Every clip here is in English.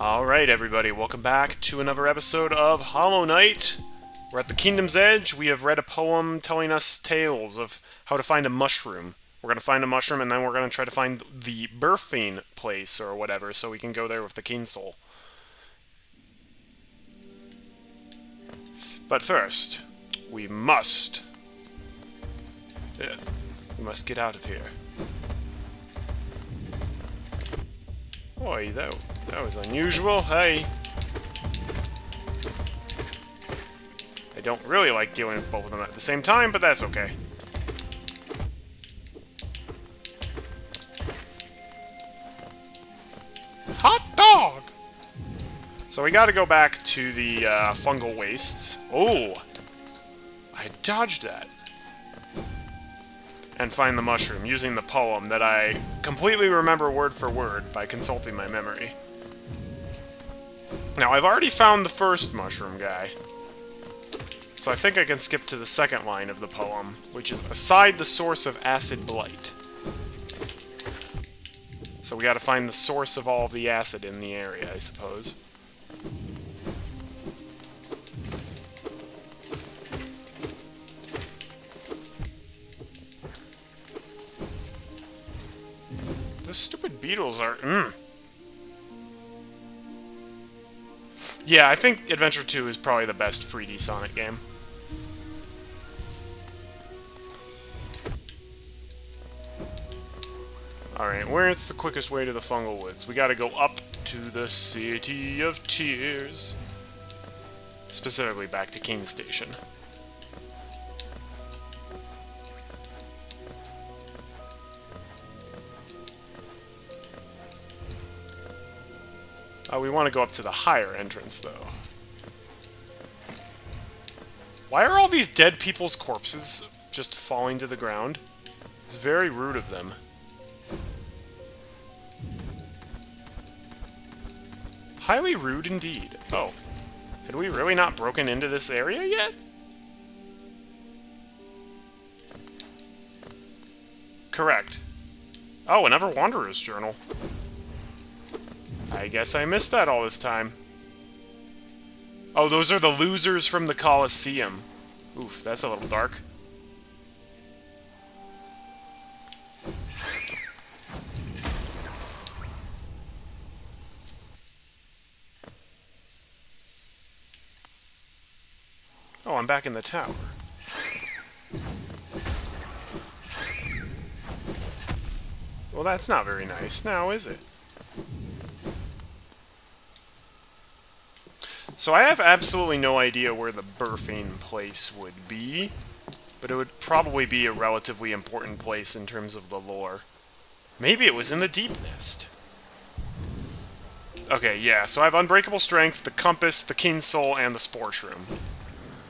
Alright, everybody, welcome back to another episode of Hollow Knight. We're at the Kingdom's Edge. We have read a poem telling us tales of how to find a mushroom. We're going to find a mushroom, and then we're going to try to find the birthing place or whatever, so we can go there with the King Soul. But first, we must... We must get out of here. Boy, that, that was unusual. Hey. I don't really like dealing with both of them at the same time, but that's okay. Hot dog! So we gotta go back to the uh, fungal wastes. Oh! I dodged that. And find the mushroom, using the poem that I completely remember word for word by consulting my memory. Now, I've already found the first mushroom guy. So I think I can skip to the second line of the poem, which is, Aside the source of acid blight. So we gotta find the source of all of the acid in the area, I suppose. Those stupid beetles are... Mm. Yeah, I think Adventure 2 is probably the best 3D Sonic game. Alright, where's the quickest way to the Fungal Woods? We gotta go up to the City of Tears. Specifically back to King Station. Uh, we want to go up to the higher entrance, though. Why are all these dead people's corpses just falling to the ground? It's very rude of them. Highly rude indeed. Oh. Had we really not broken into this area yet? Correct. Oh, another Wanderer's Journal. I guess I missed that all this time. Oh, those are the losers from the Colosseum. Oof, that's a little dark. Oh, I'm back in the tower. Well, that's not very nice now, is it? So I have absolutely no idea where the birthing place would be, but it would probably be a relatively important place in terms of the lore. Maybe it was in the Deep Nest. Okay, yeah, so I have Unbreakable Strength, the Compass, the King Soul, and the Spore Shroom.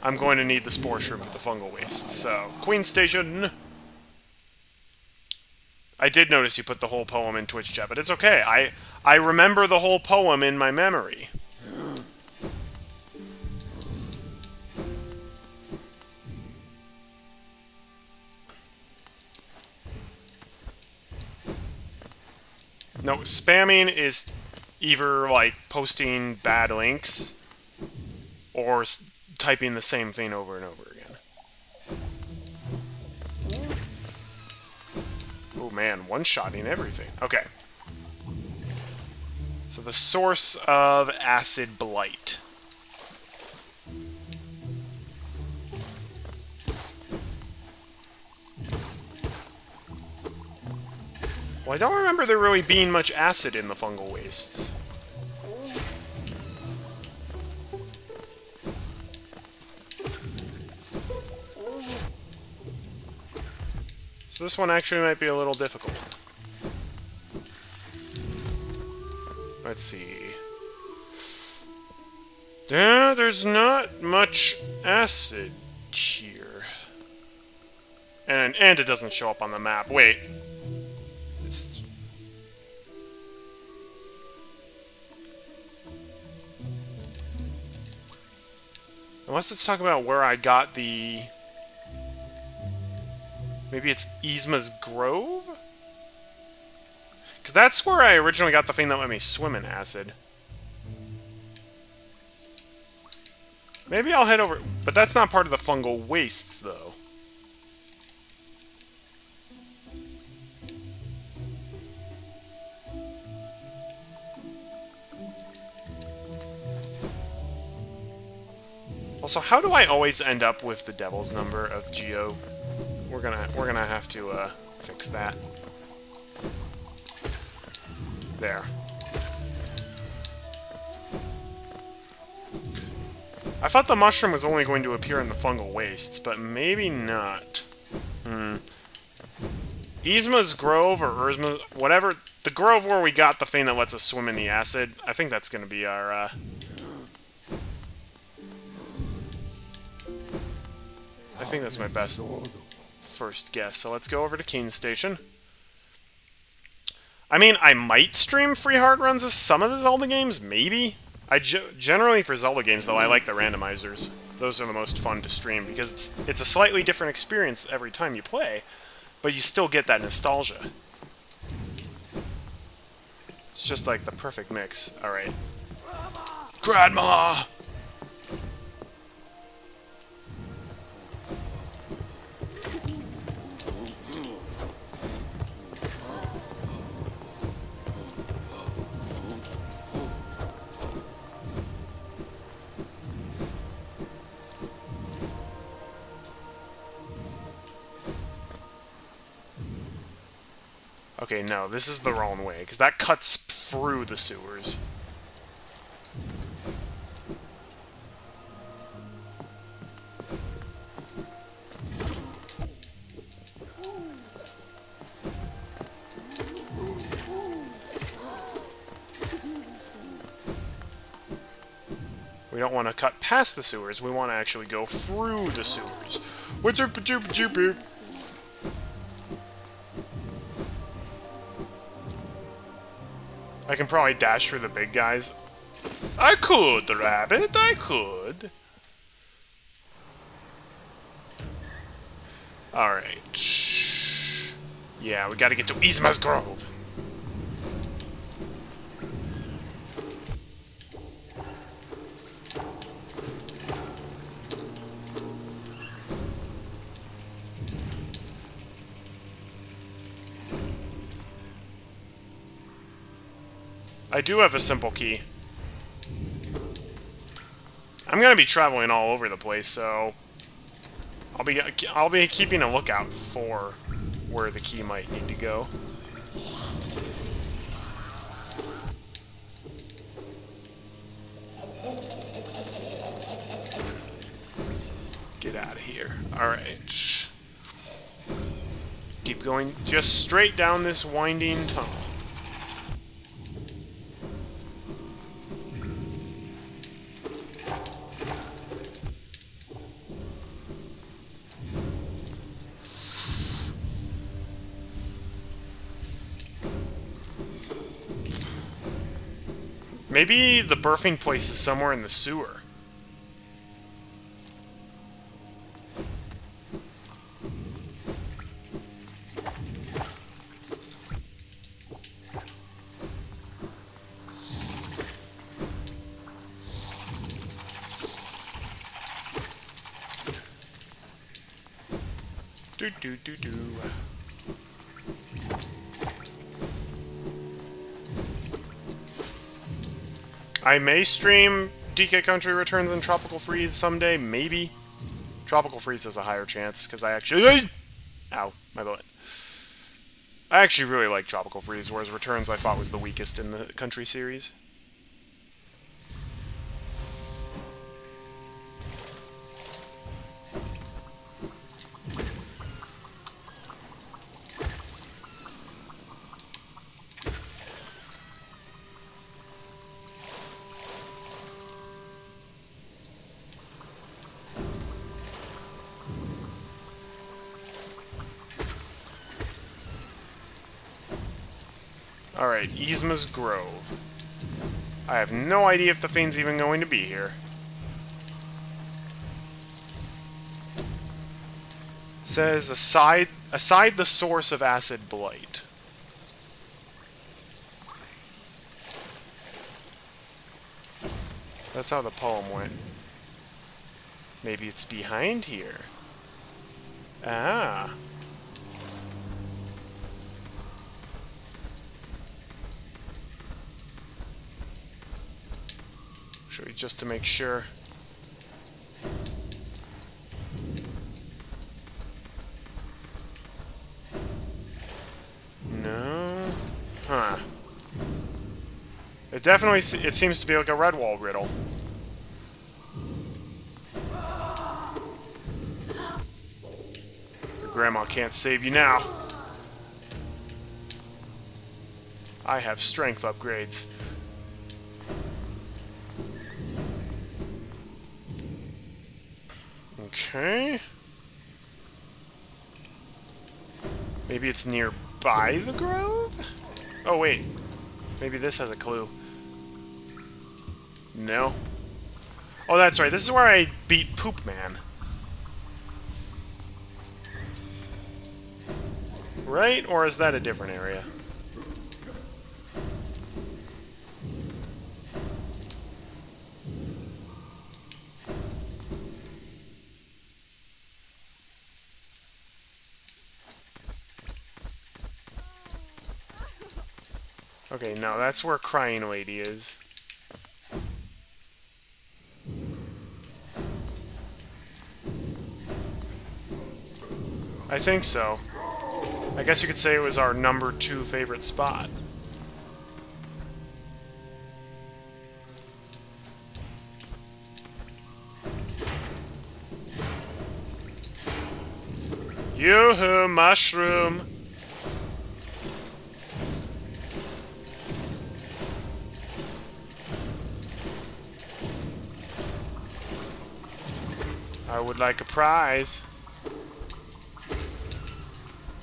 I'm going to need the Spore Shroom for the Fungal Waste, so... Queen Station! I did notice you put the whole poem in Twitch chat, but it's okay. I, I remember the whole poem in my memory. No, spamming is either, like, posting bad links or typing the same thing over and over again. Oh man, one-shotting everything. Okay. So the source of acid blight. Well, I don't remember there really being much acid in the fungal wastes. So this one actually might be a little difficult. Let's see. Yeah, there's not much acid here. And, and it doesn't show up on the map. Wait, Unless let's talk about where I got the... Maybe it's Isma's Grove? Because that's where I originally got the thing that let me swim in acid. Maybe I'll head over... But that's not part of the fungal wastes, though. Also, how do I always end up with the devil's number of Geo? We're gonna we're gonna have to uh, fix that. There. I thought the mushroom was only going to appear in the fungal wastes, but maybe not. Hmm. Isma's Grove, or Urzma, whatever, the grove where we got the thing that lets us swim in the acid, I think that's going to be our, uh... I think that's my best first guess, so let's go over to Keen Station. I mean, I might stream free hard runs of some of the Zelda games, maybe? I generally for Zelda games though I like the randomizers. Those are the most fun to stream because it's it's a slightly different experience every time you play, but you still get that nostalgia. It's just like the perfect mix. All right. Grandma. Okay, no, this is the wrong way, because that cuts through the sewers. We don't want to cut past the sewers, we want to actually go through the sewers. What's up, I can probably dash for the big guys. I could, the Rabbit, I could. Alright. Yeah, we gotta get to Isma's Grove. I do have a simple key. I'm gonna be traveling all over the place, so I'll be I'll be keeping a lookout for where the key might need to go. Get out of here. Alright. Keep going just straight down this winding tunnel. Maybe the birthing place is somewhere in the sewer. Do do do do. I may stream DK Country Returns and Tropical Freeze someday, maybe. Tropical Freeze has a higher chance, because I actually... Ow, my butt. I actually really like Tropical Freeze, whereas Returns I thought was the weakest in the Country series. Isma's Grove. I have no idea if the thing's even going to be here. It says, aside, aside the source of acid blight. That's how the poem went. Maybe it's behind here. Ah. Just to make sure? No. Huh. It definitely it seems to be like a red wall riddle. Your grandma can't save you now. I have strength upgrades. Okay. Maybe it's nearby the grove? Oh, wait. Maybe this has a clue. No. Oh, that's right. This is where I beat Poop Man. Right? Or is that a different area? No, that's where Crying Lady is. I think so. I guess you could say it was our number two favorite spot. Yoo-hoo, mushroom! Would like a prize.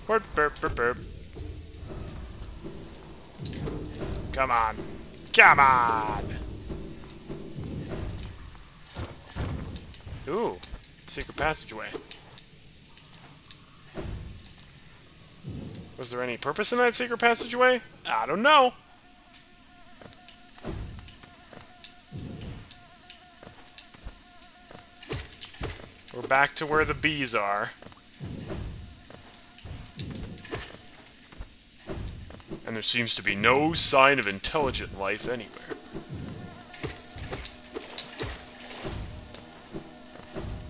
Burp, burp, burp, burp. Come on. Come on! Ooh, secret passageway. Was there any purpose in that secret passageway? I don't know. Back to where the bees are. And there seems to be no sign of intelligent life anywhere.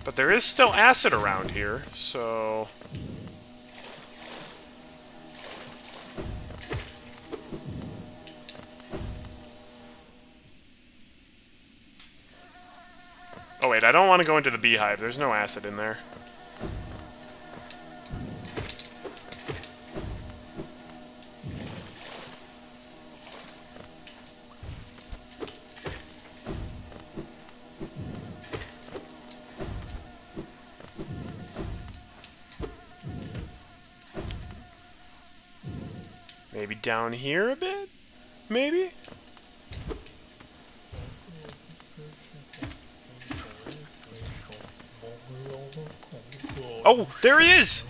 But there is still acid around here, so... I don't want to go into the beehive. There's no acid in there. Maybe down here a bit? Maybe? Oh, there he is!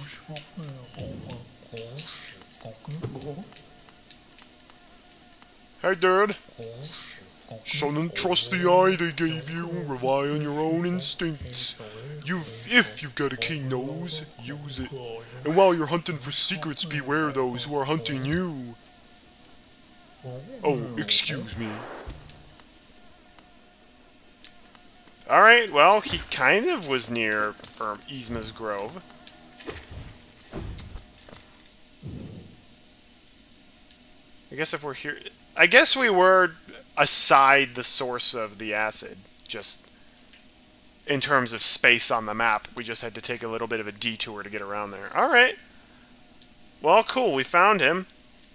Hey, Dad. Shouldn't trust the eye they gave you. Rely on your own instincts. You've, if you've got a keen nose, use it. And while you're hunting for secrets, beware those who are hunting you. Oh, excuse me. Alright, well, he kind of was near um, Isma's Grove. I guess if we're here... I guess we were aside the source of the acid, just in terms of space on the map. We just had to take a little bit of a detour to get around there. Alright. Well, cool, we found him.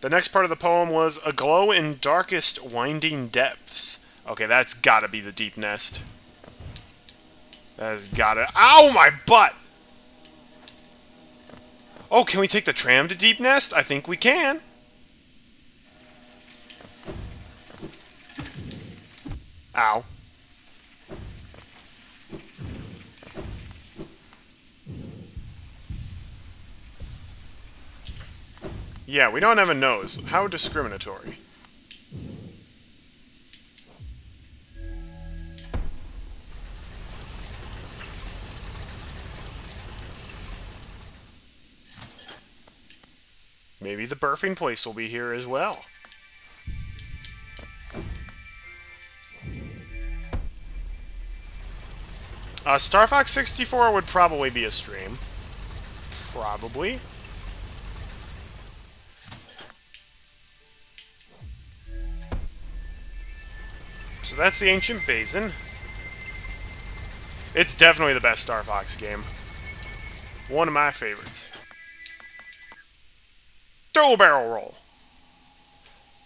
The next part of the poem was A glow in darkest winding depths. Okay, that's gotta be the deep nest. That has got it. Ow, my butt! Oh, can we take the tram to Deep Nest? I think we can. Ow. Yeah, we don't have a nose. How discriminatory. Maybe the birthing place will be here as well. Uh, Star Fox 64 would probably be a stream. Probably. So that's the Ancient Basin. It's definitely the best Star Fox game. One of my favorites. Double barrel roll.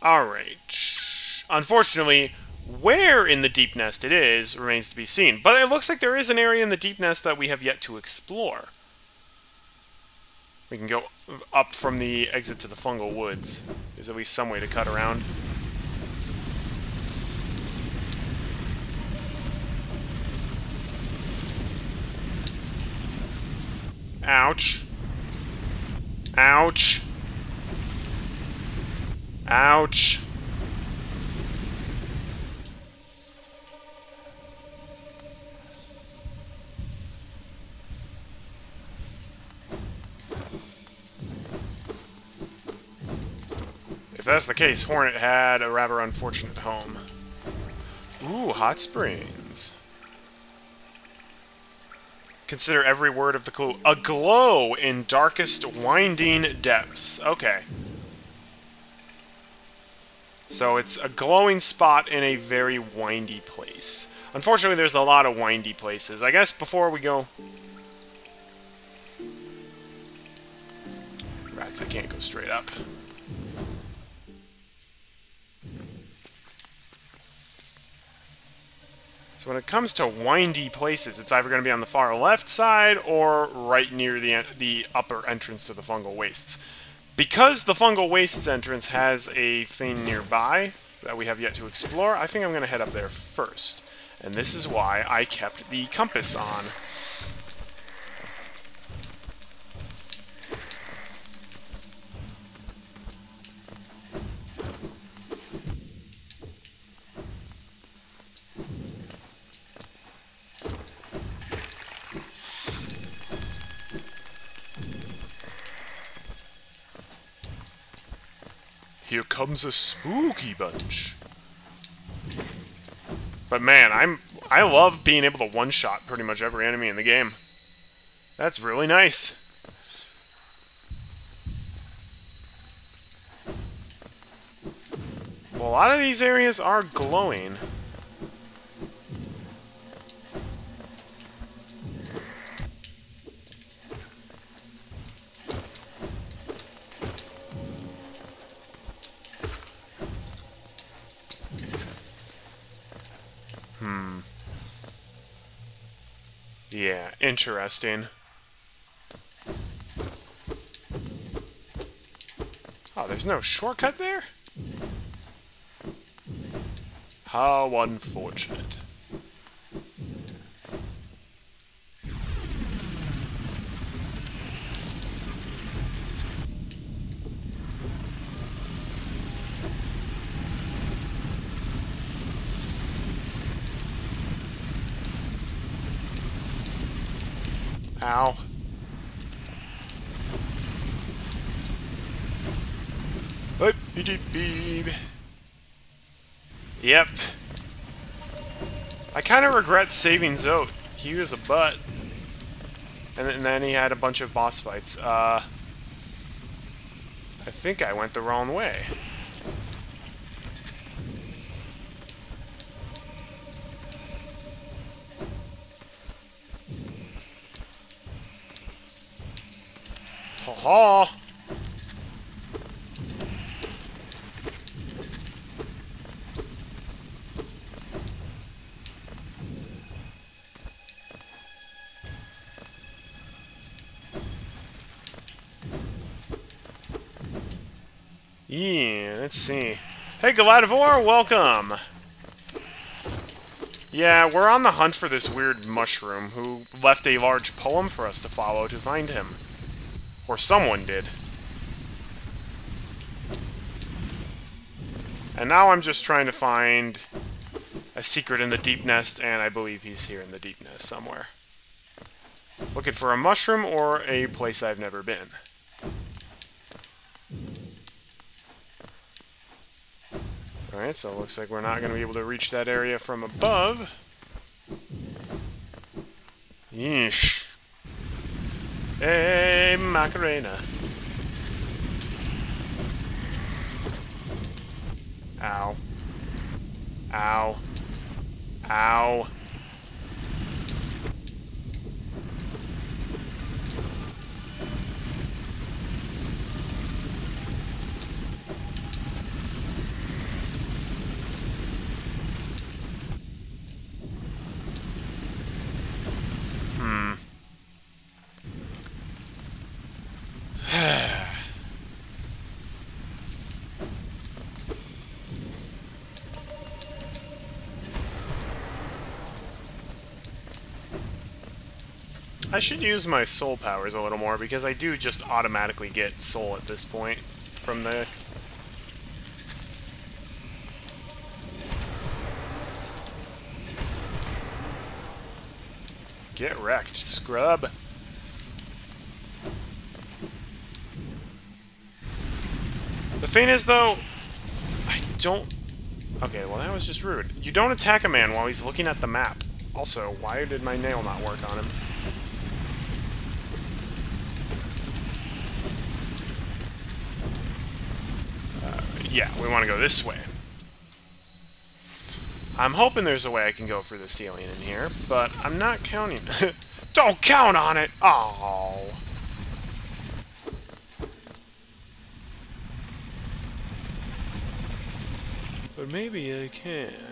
Alright. Unfortunately, where in the Deep Nest it is remains to be seen. But it looks like there is an area in the Deep Nest that we have yet to explore. We can go up from the exit to the fungal woods. There's at least some way to cut around. Ouch. Ouch. Ouch. If that's the case, Hornet had a rather unfortunate home. Ooh, hot springs. Consider every word of the clue. A glow in darkest winding depths. Okay. So it's a glowing spot in a very windy place. Unfortunately, there's a lot of windy places. I guess before we go... Rats, I can't go straight up. So when it comes to windy places, it's either going to be on the far left side or right near the, the upper entrance to the fungal wastes. Because the Fungal Wastes entrance has a thing nearby that we have yet to explore, I think I'm going to head up there first. And this is why I kept the compass on. Here comes a spooky bunch. But man, I'm I love being able to one-shot pretty much every enemy in the game. That's really nice. Well, a lot of these areas are glowing. Hmm. Yeah, interesting. Oh, there's no shortcut there? How unfortunate. Ow. Yep. I kind of regret saving Zote. He was a butt. And then he had a bunch of boss fights. Uh, I think I went the wrong way. Ha ha! Yeah, let's see. Hey, Galadivore, welcome! Yeah, we're on the hunt for this weird mushroom who left a large poem for us to follow to find him. Or someone did. And now I'm just trying to find a secret in the deep nest, and I believe he's here in the deep nest somewhere. Looking for a mushroom or a place I've never been. Alright, so it looks like we're not going to be able to reach that area from above. Yeesh. Hey, hey, Macarena. Ow. Ow. Ow. I should use my soul powers a little more, because I do just automatically get soul at this point from the... Get wrecked, scrub! The thing is, though, I don't... Okay, well that was just rude. You don't attack a man while he's looking at the map. Also, why did my nail not work on him? Yeah, we want to go this way. I'm hoping there's a way I can go for this alien in here, but I'm not counting. Don't count on it! Oh. But maybe I can.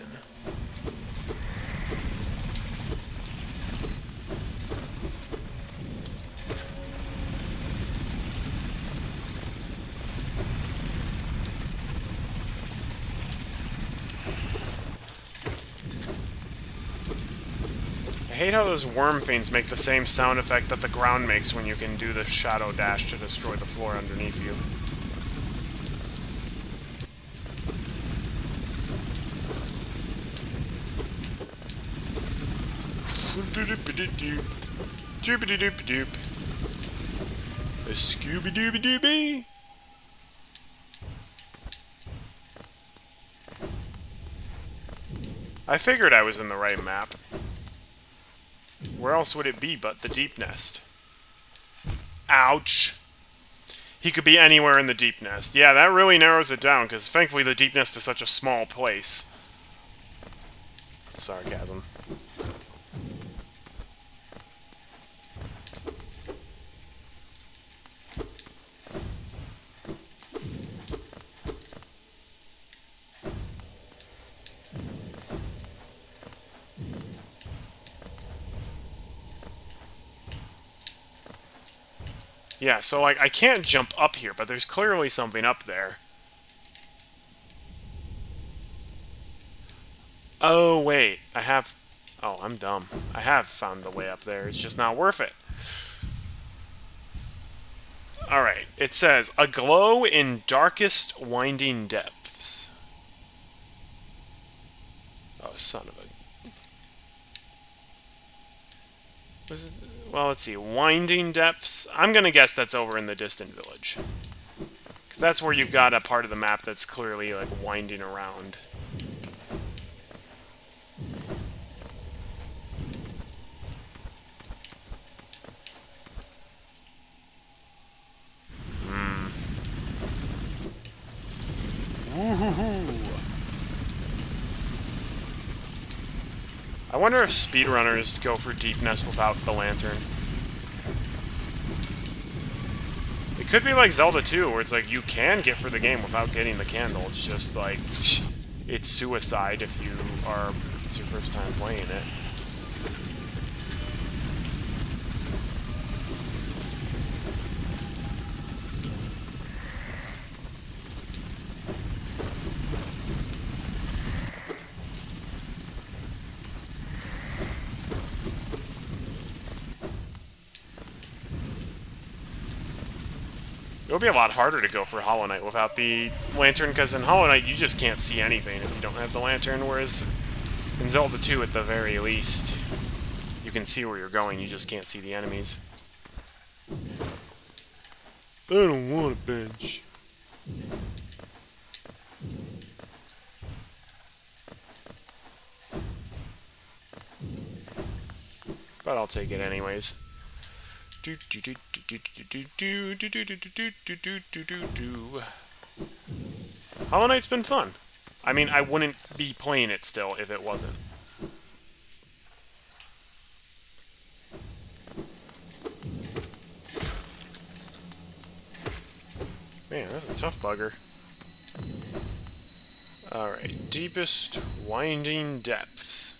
Hate how those worm fiends make the same sound effect that the ground makes when you can do the shadow dash to destroy the floor underneath you. Doop doop. A Scooby Dooby Dooby. I figured I was in the right map. Where else would it be but the deep nest? Ouch. He could be anywhere in the deep nest. Yeah, that really narrows it down, because thankfully the deep nest is such a small place. Sarcasm. Yeah, so like I can't jump up here, but there's clearly something up there. Oh, wait. I have... Oh, I'm dumb. I have found the way up there. It's just not worth it. Alright, it says, A glow in darkest winding depths. Oh, son of a... Was it... Well, let's see. Winding depths. I'm going to guess that's over in the distant village. Because that's where you've got a part of the map that's clearly, like, winding around. Hmm. I wonder if speedrunners go for Deep Nest without the lantern. It could be like Zelda 2, where it's like you can get for the game without getting the candle. It's just like, it's suicide if you are, if it's your first time playing it. would be a lot harder to go for Hollow Knight without the Lantern, because in Hollow Knight you just can't see anything if you don't have the Lantern, whereas in Zelda 2 at the very least, you can see where you're going, you just can't see the enemies. I don't want a bench. But I'll take it anyways. Hollow Knight's been fun. I mean, I wouldn't be playing it still if it wasn't. Man, that's a tough bugger. Alright, deepest winding depths.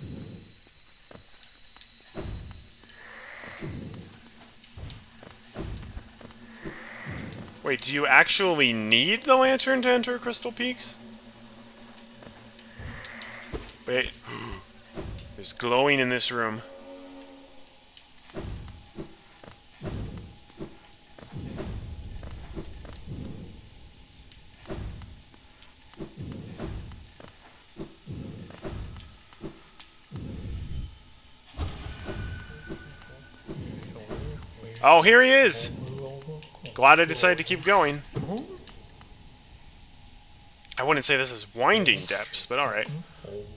Wait, do you actually need the lantern to enter Crystal Peaks? Wait. There's glowing in this room. Oh, here he is! Glad I decided to keep going. I wouldn't say this is winding depths, but alright.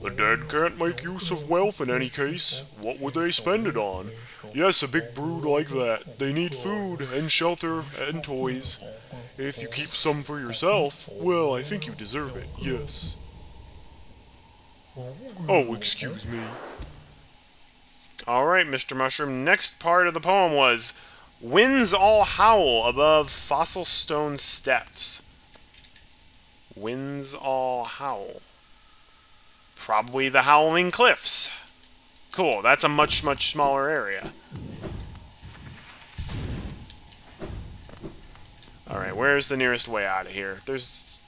The dead can't make use of wealth in any case. What would they spend it on? Yes, a big brood like that. They need food, and shelter, and toys. If you keep some for yourself, well, I think you deserve it, yes. Oh, excuse me. Alright, Mr. Mushroom, next part of the poem was Winds all howl above fossil stone steps. Winds all howl. Probably the Howling Cliffs. Cool, that's a much, much smaller area. Alright, where's the nearest way out of here? There's...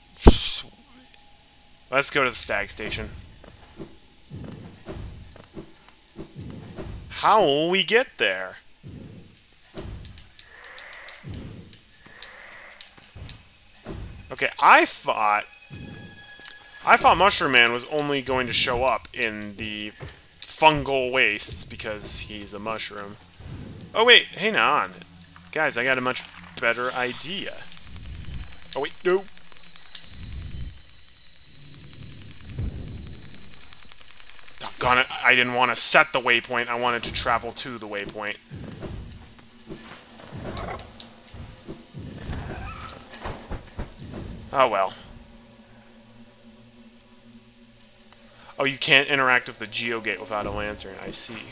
Let's go to the stag station. How will we get there? Okay, I thought... I thought Mushroom Man was only going to show up in the fungal wastes because he's a mushroom. Oh wait, hang on. Guys, I got a much better idea. Oh wait, no. Doggone it, I didn't want to set the waypoint, I wanted to travel to the waypoint. Oh well. Oh, you can't interact with the Geogate without a lantern. I see.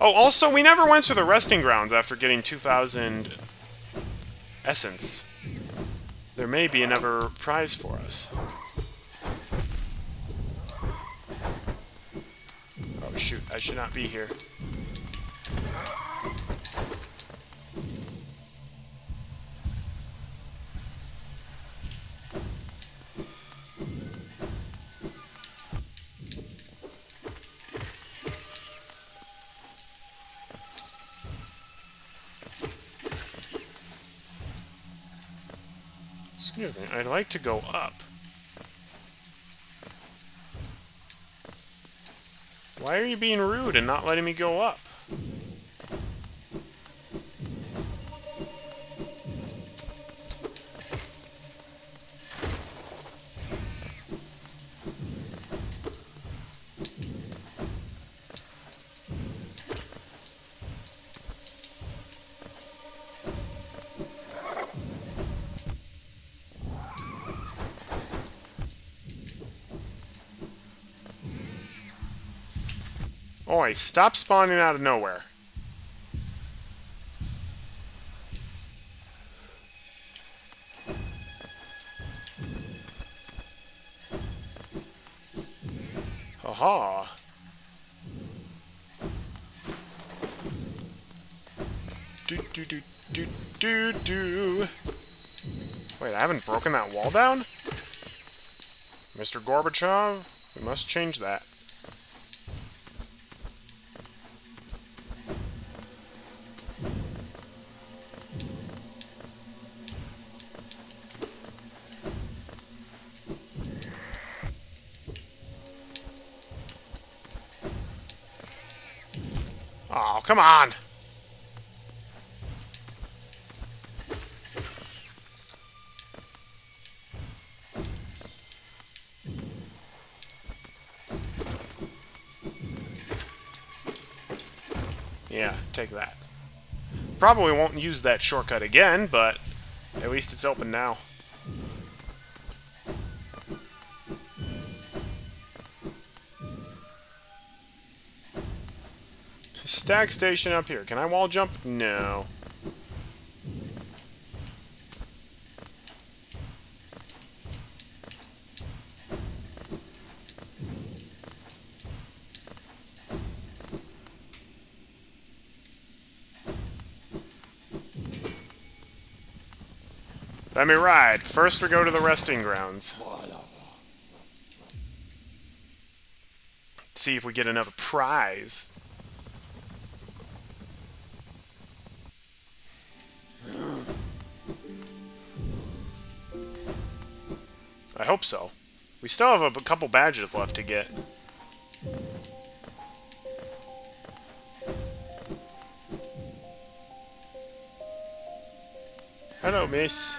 Oh, also, we never went to the resting grounds after getting 2,000 essence. There may be another prize for us. Oh, shoot. I should not be here. I'd like to go up. Why are you being rude and not letting me go up? Stop spawning out of nowhere. Aha. Do do do do do do. Wait, I haven't broken that wall down? Mr. Gorbachev, we must change that. Come on! Yeah, take that. Probably won't use that shortcut again, but at least it's open now. Stag station up here. Can I wall jump? No. Let me ride. First we go to the resting grounds. See if we get another prize. I hope so. We still have a couple badges left to get. Hello, miss.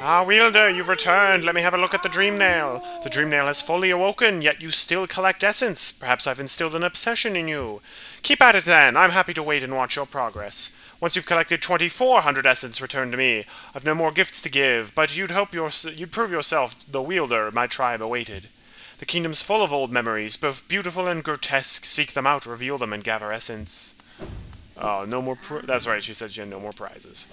Ah, Wielder, you've returned. Let me have a look at the Dream Nail. The Dream Nail has fully awoken, yet you still collect essence. Perhaps I've instilled an obsession in you. Keep at it, then. I'm happy to wait and watch your progress. Once you've collected 2,400 essence, return to me. I've no more gifts to give, but you'd hope your, you'd prove yourself the wielder my tribe awaited. The kingdom's full of old memories, both beautiful and grotesque. Seek them out, reveal them, and gather essence. Oh, no more That's right, she said she had no more prizes.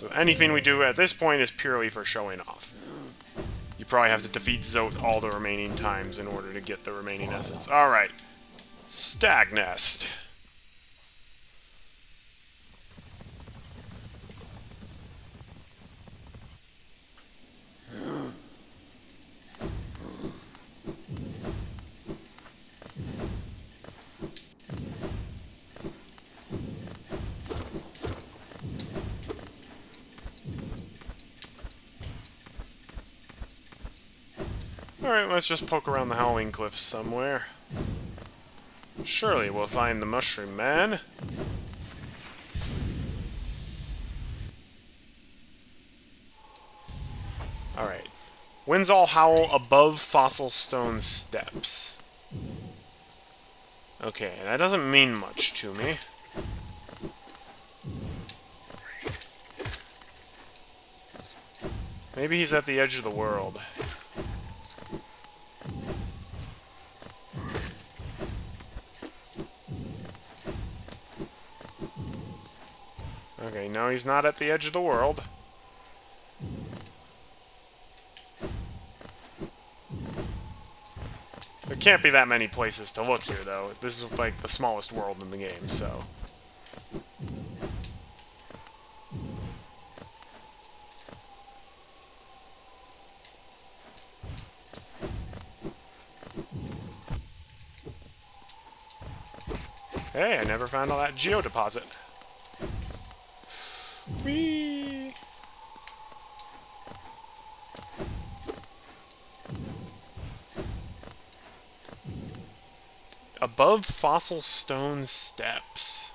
So anything we do at this point is purely for showing off. You probably have to defeat Zote all the remaining times in order to get the remaining essence. Alright. Stag Nest. Alright, let's just poke around the Howling Cliffs somewhere. Surely we'll find the Mushroom Man. Alright. Winds all howl above Fossil Stone Steps. Okay, that doesn't mean much to me. Maybe he's at the edge of the world. Okay, no, he's not at the edge of the world. There can't be that many places to look here, though. This is, like, the smallest world in the game, so... Hey, I never found all that geodeposit. Above fossil stone steps.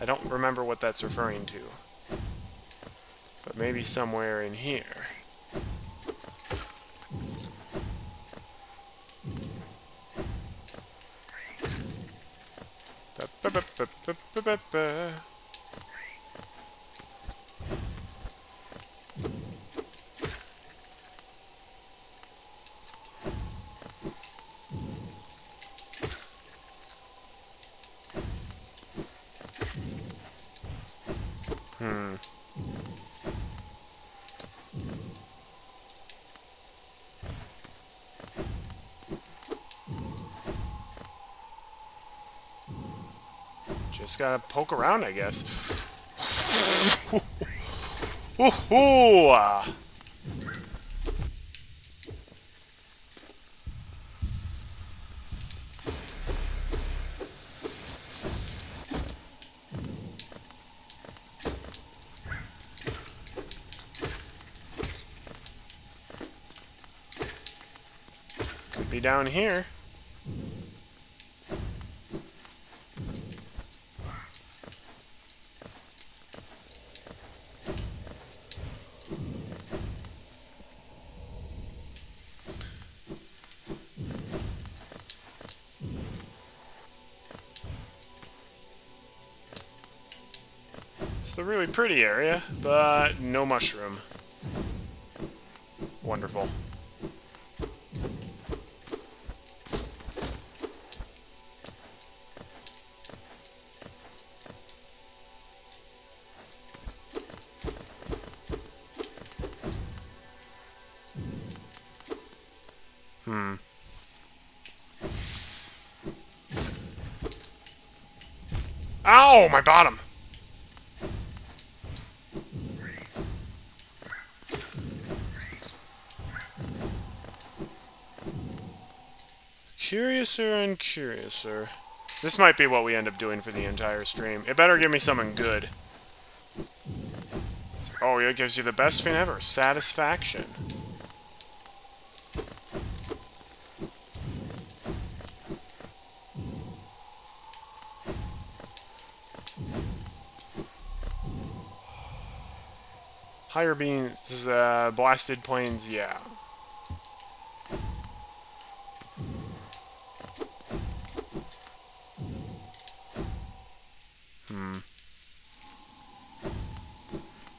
I don't remember what that's referring to. But maybe somewhere in here. Ba -ba -ba Just gotta poke around, I guess. Could be down here. The really pretty area, but no mushroom. Wonderful. Hmm. Ow! My bottom! Curiouser and curiouser. This might be what we end up doing for the entire stream. It better give me something good. Oh, it gives you the best thing ever. Satisfaction. Higher beams, uh, blasted planes, yeah. Hmm.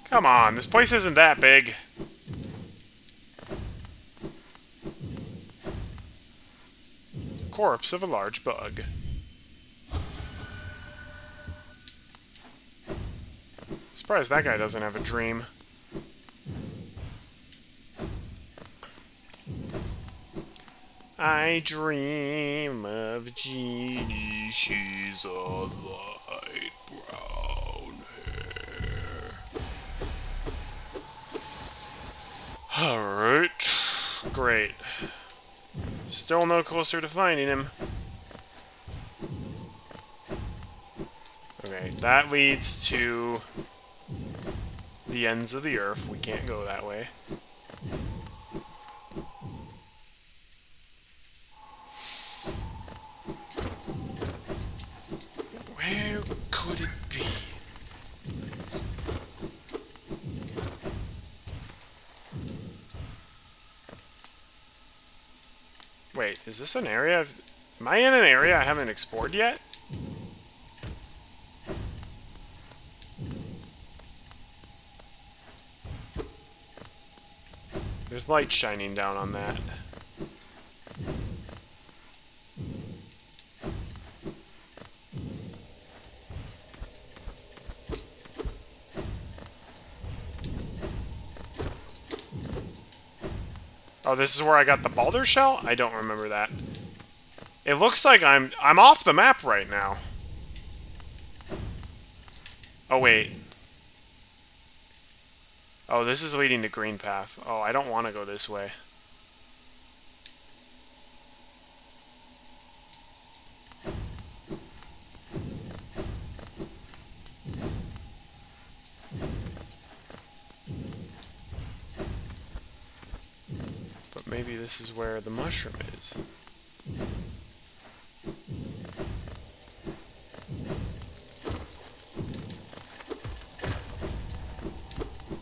Come on, this place isn't that big. Corpse of a large bug. Surprised that guy doesn't have a dream. I dream of Jeannie, she's a Alright, great. Still no closer to finding him. Okay, that leads to the ends of the earth. We can't go that way. Wait, is this an area I've... Am I in an area I haven't explored yet? There's light shining down on that. Oh, this is where I got the Baldur shell? I don't remember that. It looks like I'm I'm off the map right now. Oh, wait. Oh, this is leading to Green Path. Oh, I don't want to go this way. Maybe this is where the mushroom is.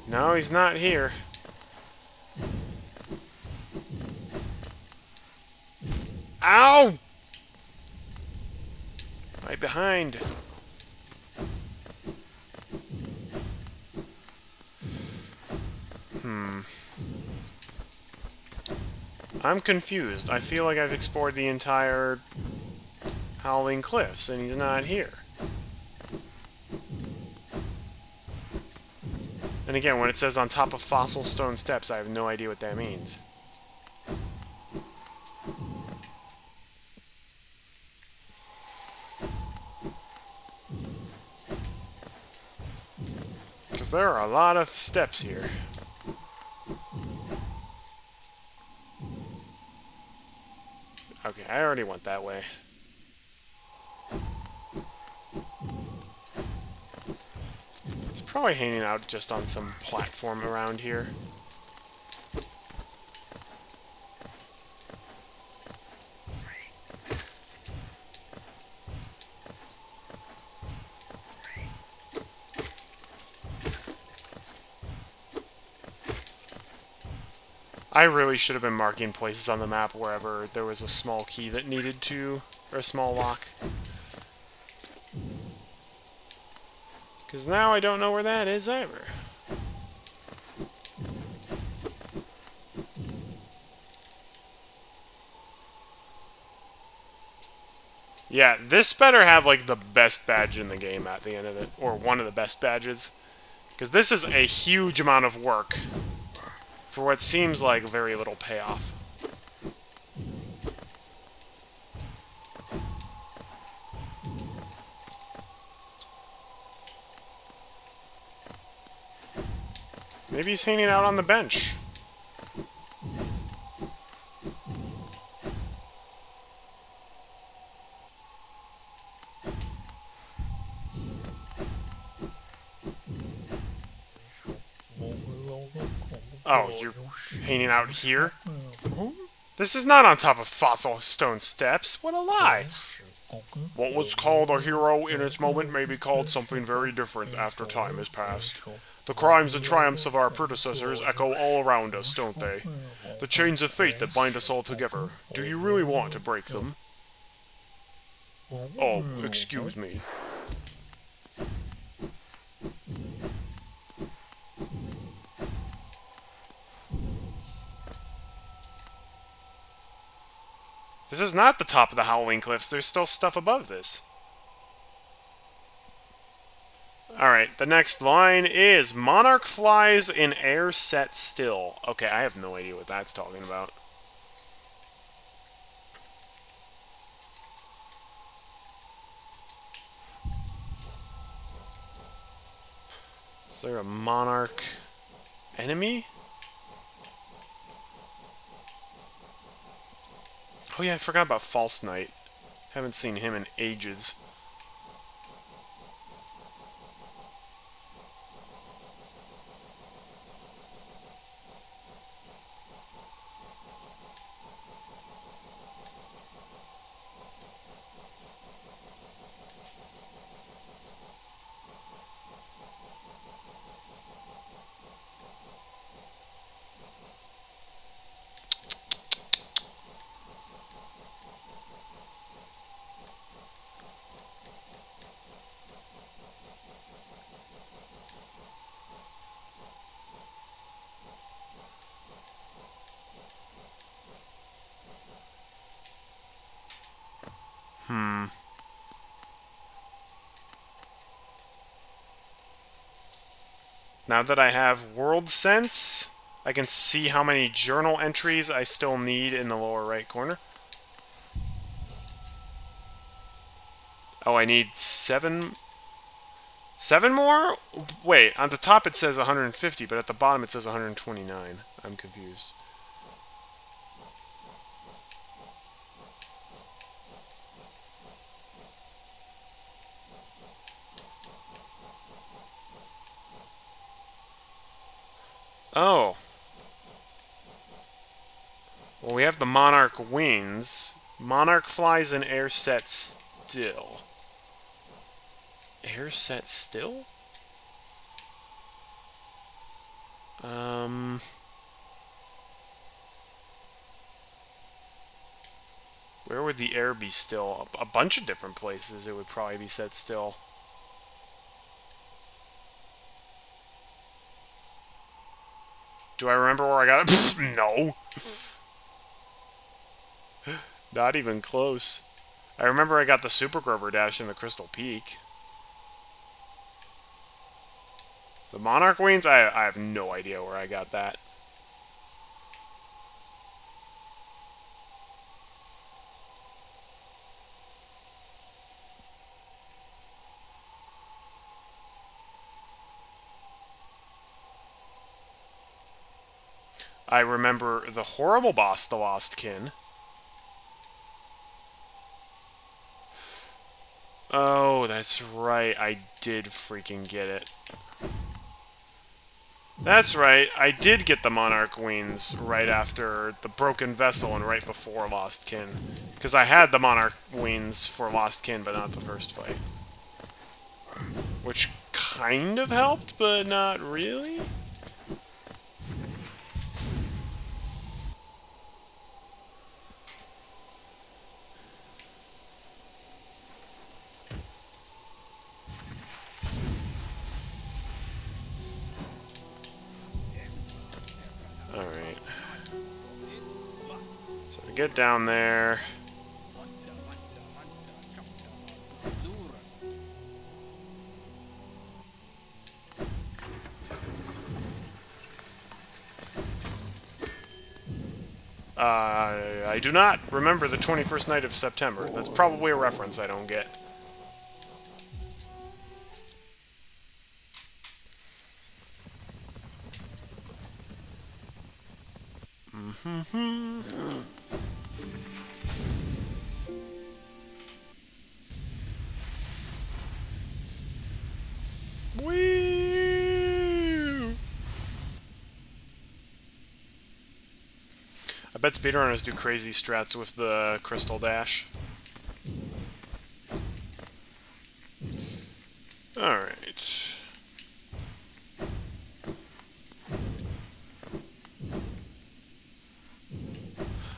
No, he's not here. Ow! Right behind. Hmm. I'm confused. I feel like I've explored the entire Howling Cliffs, and he's not here. And again, when it says on top of fossil stone steps, I have no idea what that means. Because there are a lot of steps here. I already went that way. It's probably hanging out just on some platform around here. I really should have been marking places on the map wherever there was a small key that needed to, or a small lock. Because now I don't know where that is either. Yeah, this better have, like, the best badge in the game at the end of it. Or one of the best badges. Because this is a huge amount of work. For what seems like very little payoff. Maybe he's hanging out on the bench. Out here? This is not on top of fossil stone steps. What a lie! What was called a hero in its moment may be called something very different after time has passed. The crimes and triumphs of our predecessors echo all around us, don't they? The chains of fate that bind us all together. Do you really want to break them? Oh, excuse me. This is not the top of the Howling Cliffs. There's still stuff above this. Alright, the next line is Monarch flies in air set still. Okay, I have no idea what that's talking about. Is there a Monarch enemy? Oh yeah, I forgot about False Knight. Haven't seen him in ages. Now that I have World Sense, I can see how many journal entries I still need in the lower right corner. Oh, I need seven... Seven more? Wait, on the top it says 150, but at the bottom it says 129. I'm confused. Oh. Well, we have the Monarch wings. Monarch flies in air set still. Air set still? Um... Where would the air be still? A bunch of different places it would probably be set still. Do I remember where I got it? no. Not even close. I remember I got the Super Grover Dash in the Crystal Peak. The Monarch Wings, I, I have no idea where I got that. I remember the horrible boss, the Lost Kin. Oh, that's right. I did freaking get it. That's right. I did get the Monarch Wings right after the Broken Vessel and right before Lost Kin. Because I had the Monarch Wings for Lost Kin, but not the first fight. Which kind of helped, but not really? Get down there. Uh, I do not remember the 21st night of September. That's probably a reference I don't get. Whee! I bet speedrunners do crazy strats with the Crystal Dash. Alright.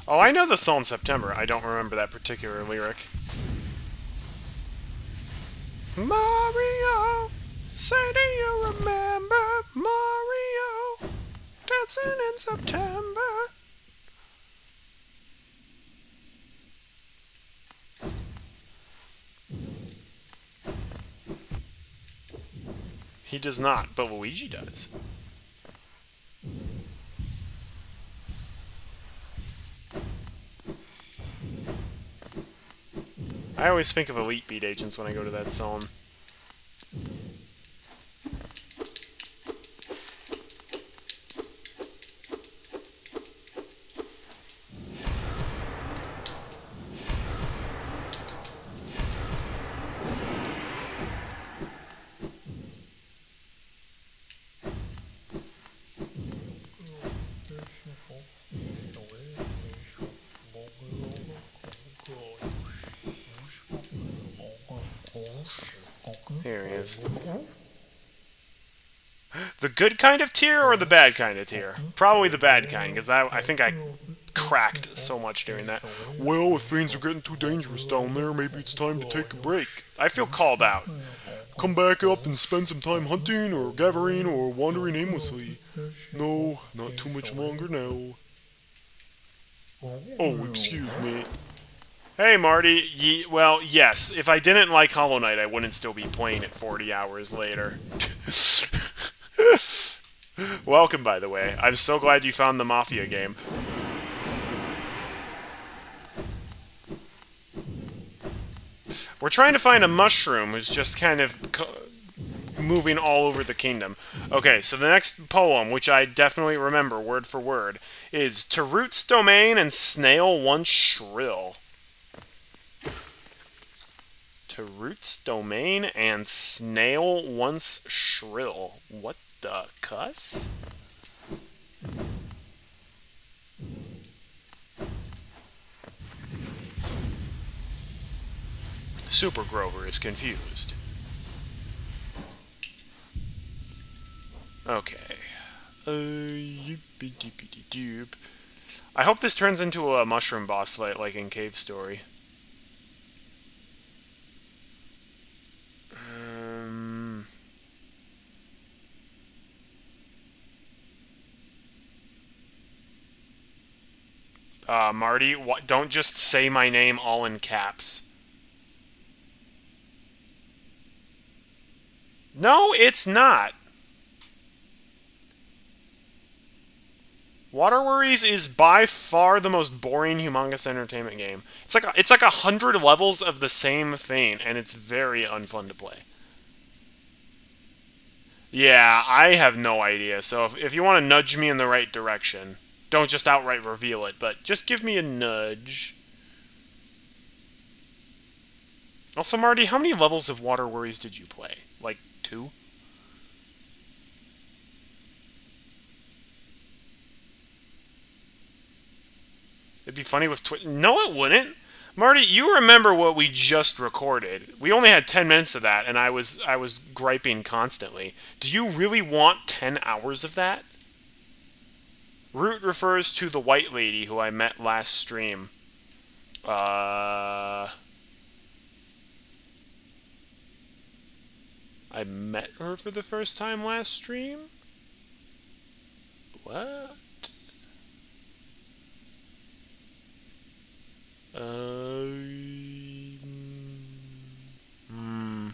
Oh, I know the song September. I don't remember that particular lyric. Mario, say do you remember Mario dancing in September? He does not, but Luigi does. I always think of Elite Beat agents when I go to that zone. Good kind of tear or the bad kind of tear? Probably the bad kind, because I, I think I cracked so much during that. Well, if things are getting too dangerous down there, maybe it's time to take a break. I feel called out. Come back up and spend some time hunting, or gathering, or wandering aimlessly. No, not too much longer now. Oh, excuse me. Hey, Marty. Ye well, yes. If I didn't like Hollow Knight, I wouldn't still be playing it 40 hours later. Welcome, by the way. I'm so glad you found the Mafia game. We're trying to find a mushroom who's just kind of moving all over the kingdom. Okay, so the next poem, which I definitely remember word for word, is To Root's Domain and Snail Once Shrill. To Root's Domain and Snail Once Shrill. What the cuss? Super Grover is confused. Okay. Uh, I hope this turns into a mushroom boss fight like in Cave Story. Uh, Marty, don't just say my name all in caps. No, it's not. Water Worries is by far the most boring humongous entertainment game. It's like a, it's like a hundred levels of the same thing, and it's very unfun to play. Yeah, I have no idea. So if, if you want to nudge me in the right direction, don't just outright reveal it, but just give me a nudge. Also, Marty, how many levels of Water Worries did you play? Like two? It'd be funny with Twitch. No, it wouldn't. Marty, you remember what we just recorded? We only had 10 minutes of that, and I was I was griping constantly. Do you really want 10 hours of that? Root refers to the white lady who I met last stream. Uh... I met her for the first time last stream? What? Uh, hmm.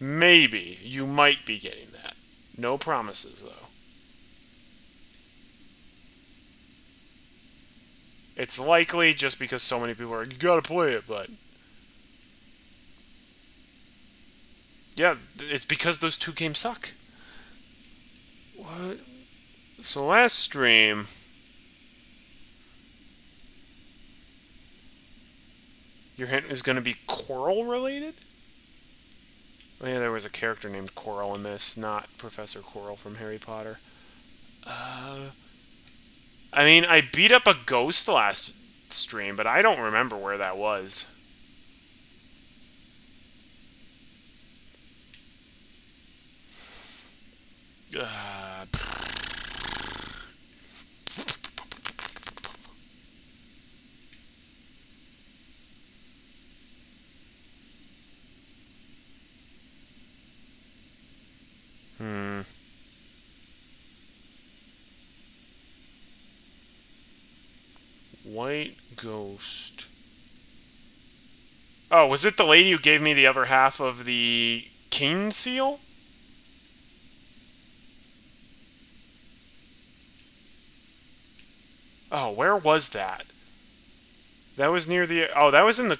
Maybe. You might be getting. No promises, though. It's likely just because so many people are, you gotta play it, but... Yeah, it's because those two games suck. What? So last stream... Your hint is going to be Quirrell related? Oh yeah, there was a character named Quirrell in this, not Professor Quirrell from Harry Potter. Uh, I mean, I beat up a ghost last stream, but I don't remember where that was. Uh, hmm. White Ghost. Oh, was it the lady who gave me the other half of the Kingsoul? Oh, where was that? That was near the... Oh, that was in the...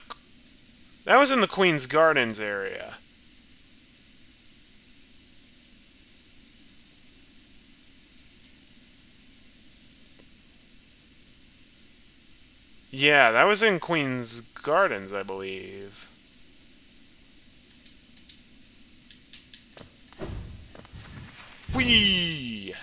That was in the Queen's Gardens area. Yeah, that was in Queen's Gardens, I believe. Whee!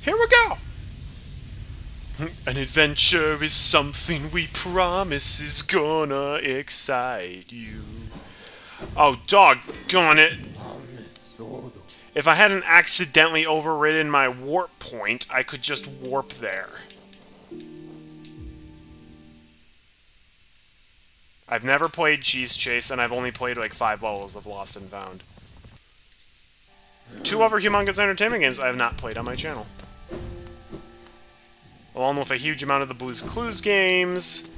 Here we go! An adventure is something we promise is gonna excite you. Oh, doggone it. If I hadn't accidentally overridden my warp point, I could just warp there. I've never played Cheese Chase, and I've only played like five levels of Lost and Found. Two other Humongous Entertainment games I have not played on my channel. Along with a huge amount of the Blues Clues games,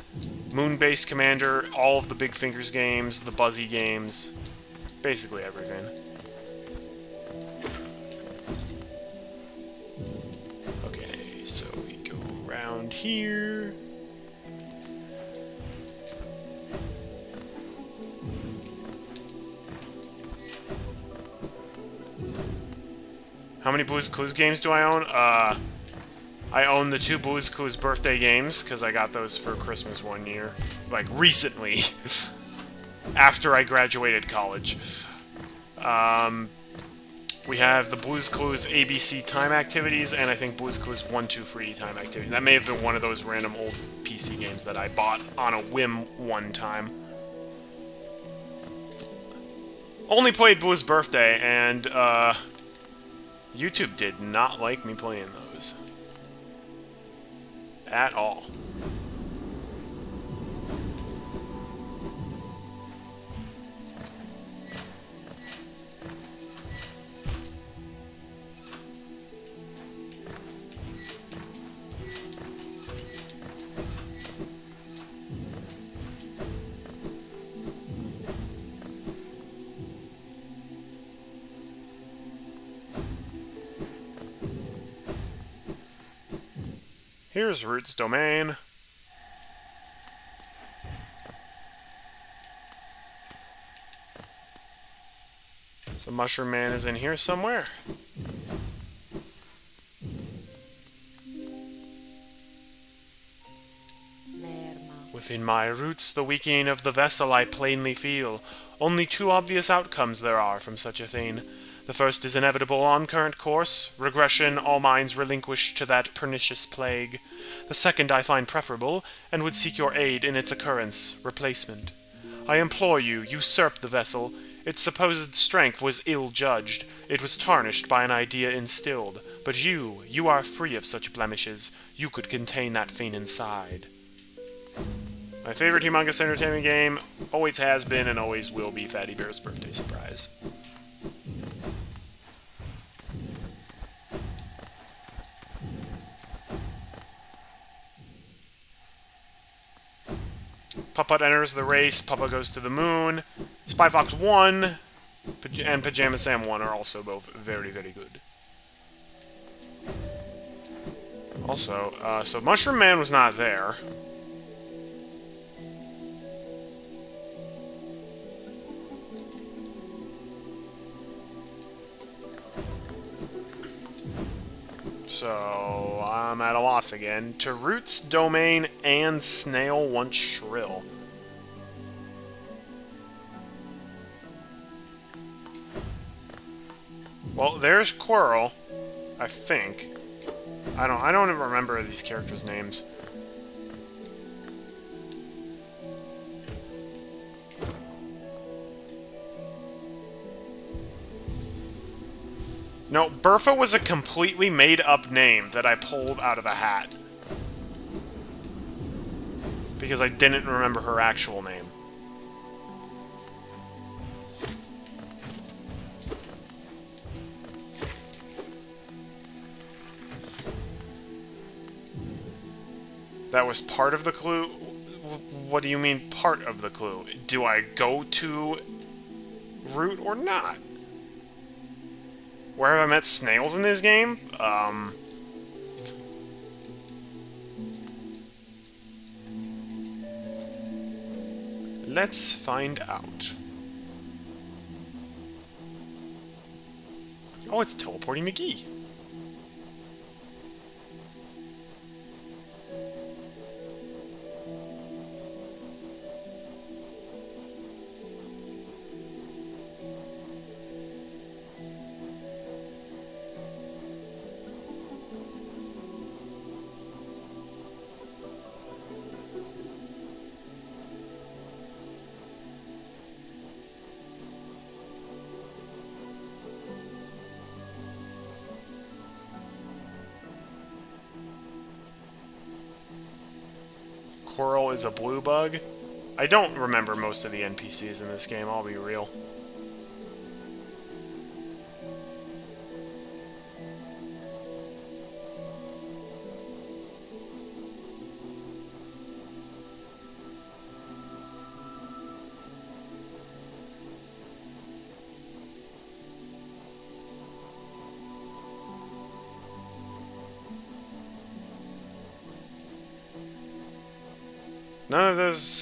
Moonbase Commander, all of the Big Thinkers games, the Buzzy games, basically everything. Okay, so we go around here. How many Blues Clues games do I own? Uh, I own the two Blues Clues birthday games, because I got those for Christmas one year. Like, recently. after I graduated college. Um, we have the Blues Clues ABC time activities, and I think Blues Clues 1, 2, 3 time activity. That may have been one of those random old PC games that I bought on a whim one time. Only played Blues Birthday, and, uh, YouTube did not like me playing those at all. Here's Root's domain. So Mushroom Man is in here somewhere. Within my roots, the weakening of the vessel I plainly feel. Only two obvious outcomes there are from such a thing. The first is inevitable on current course, regression, all minds relinquished to that pernicious plague. The second I find preferable, and would seek your aid in its occurrence, replacement. I implore you, usurp the vessel. Its supposed strength was ill-judged. It was tarnished by an idea instilled. But you, you are free of such blemishes. You could contain that fiend inside. My favorite humongous entertainment game always has been and always will be Fatty Bear's Birthday Surprise. Putt-Putt enters the race, Putt-Putt goes to the moon. Spy Fox 1 and Pajama Sam 1 are also both very, very good. Also, uh, so Mushroom Man was not there. So, I'm at a loss again. To Roots, Domain, and Snail once Shrill. Well, there's Quirrell, I think. I don't I don't even remember these characters' names. No, Berfa was a completely made-up name that I pulled out of a hat. Because I didn't remember her actual name. That was part of the clue? What do you mean part of the clue? Do I go to route or not? Where have I met snails in this game? Um... Let's find out. Oh, it's teleporting McGee. Quirrell is a blue bug. I don't remember most of the NPCs in this game, I'll be real.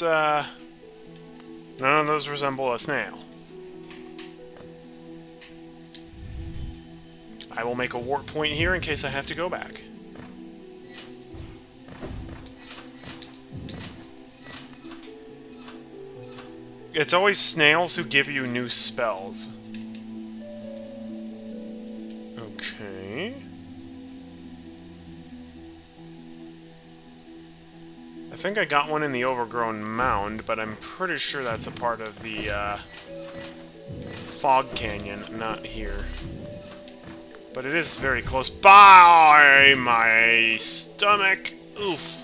Uh, None of those resemble a snail. I will make a warp point here in case I have to go back. It's always snails who give you new spells. Think I got one in the Overgrown Mound, but I'm pretty sure that's a part of the, uh, Fog Canyon, not here. But it is very close by my stomach. Oof.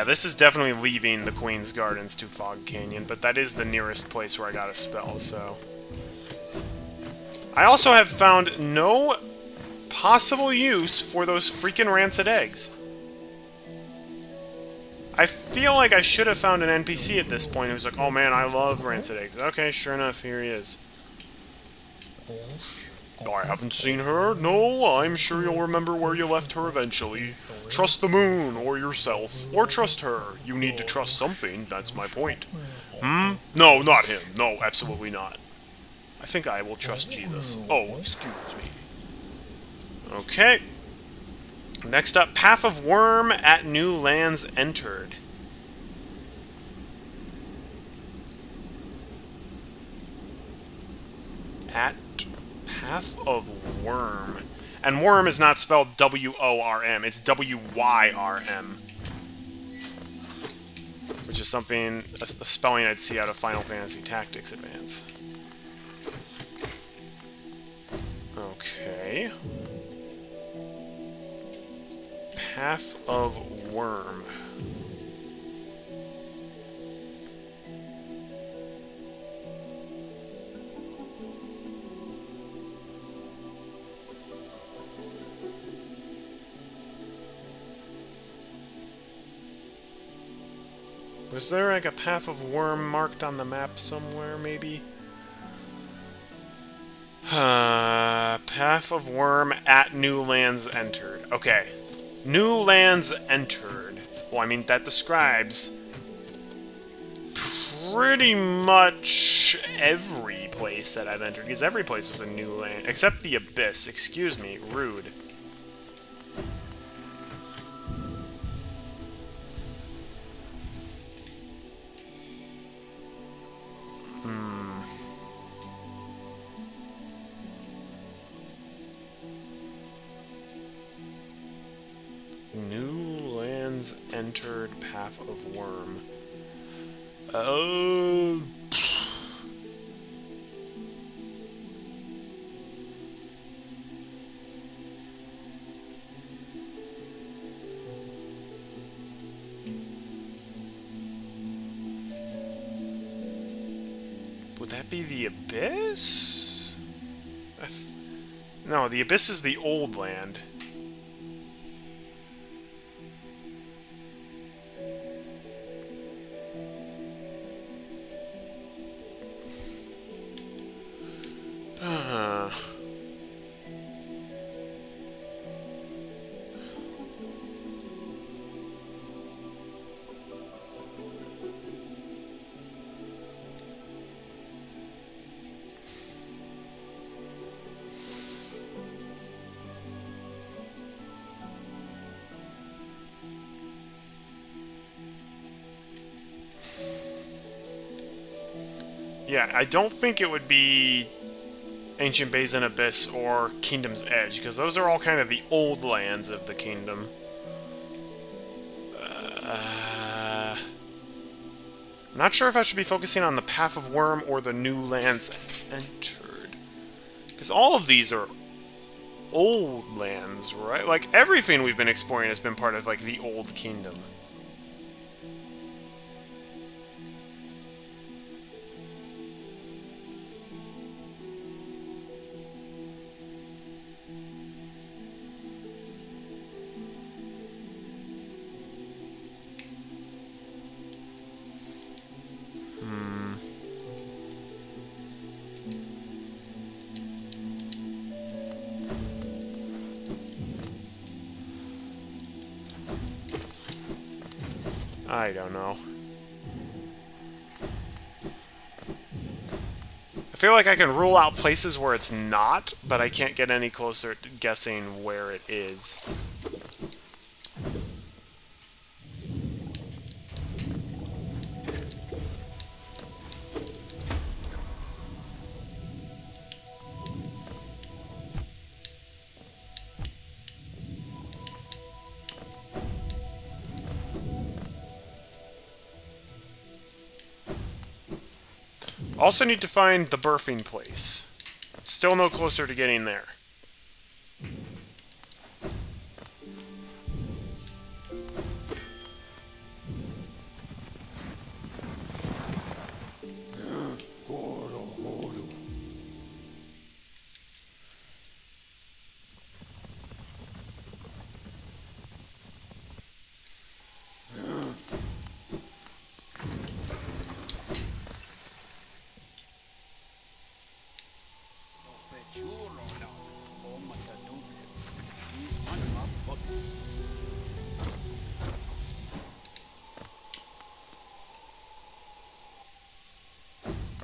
Yeah, this is definitely leaving the Queen's Gardens to Fog Canyon, but that is the nearest place where I got a spell, so... I also have found no possible use for those freaking rancid eggs. I feel like I should have found an NPC at this point who's like, oh man, I love rancid eggs. Okay, sure enough, here he is. I haven't seen her. No, I'm sure you'll remember where you left her eventually. Trust the moon, or yourself, or trust her. You need to trust something, that's my point. Hmm? No, not him. No, absolutely not. I think I will trust Jesus. Oh, excuse me. Okay. Next up, Path of Worm at New Lands Entered. At Path of Worm. And worm is not spelled W-O-R-M, it's W-Y-R-M. which is something, a, a spelling I'd see out of Final Fantasy Tactics Advance. Okay. Path of Wyrm. Was there like a path of wyrm marked on the map somewhere, maybe? Uh, path of wyrm at new lands entered. Okay. New lands entered. Well, I mean, that describes pretty much every place that I've entered, because every place is a new land, except the Abyss. Excuse me, rude. The Abyss is the old land. I don't think it would be Ancient Basin Abyss or Kingdom's Edge, because those are all kind of the old lands of the kingdom. Uh, not sure if I should be focusing on the Path of Wyrm or the new lands entered. Because all of these are old lands, right? Like, everything we've been exploring has been part of, like, the old kingdom. I don't know. I feel like I can rule out places where it's not, but I can't get any closer to guessing where it is. Also need to find the birthing place. Still no closer to getting there.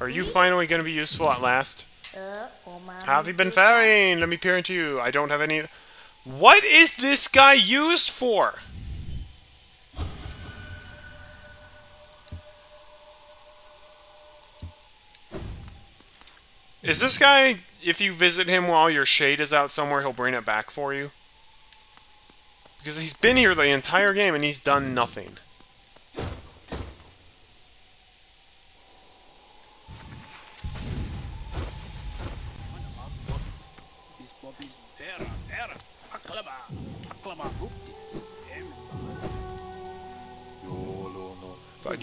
Are you finally going to be useful at last? How have you been faring? Let me peer into you. I don't have any... What is this guy used for? Is this guy, if you visit him while your shade is out somewhere, he'll bring it back for you? Because he's been here the entire game and he's done nothing.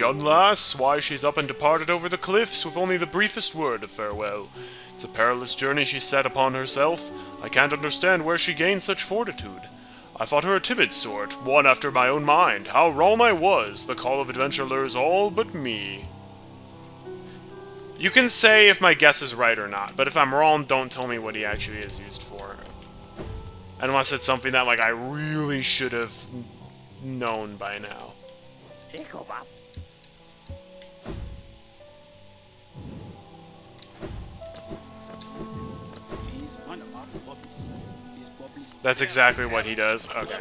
Young lass, why she's up and departed over the cliffs with only the briefest word of farewell. It's a perilous journey she set upon herself. I can't understand where she gained such fortitude. I thought her a timid sort, one after my own mind. How wrong I was! The call of adventure lures all but me. You can say if my guess is right or not, but if I'm wrong, don't tell me what he actually is used for. Unless it's something that, like, I really should have known by now. That's exactly what he does. Okay.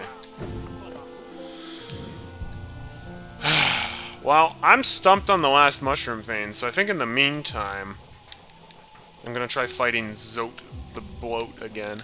well, I'm stumped on the last mushroom vein, so I think in the meantime, I'm gonna try fighting Zote the Bloat again.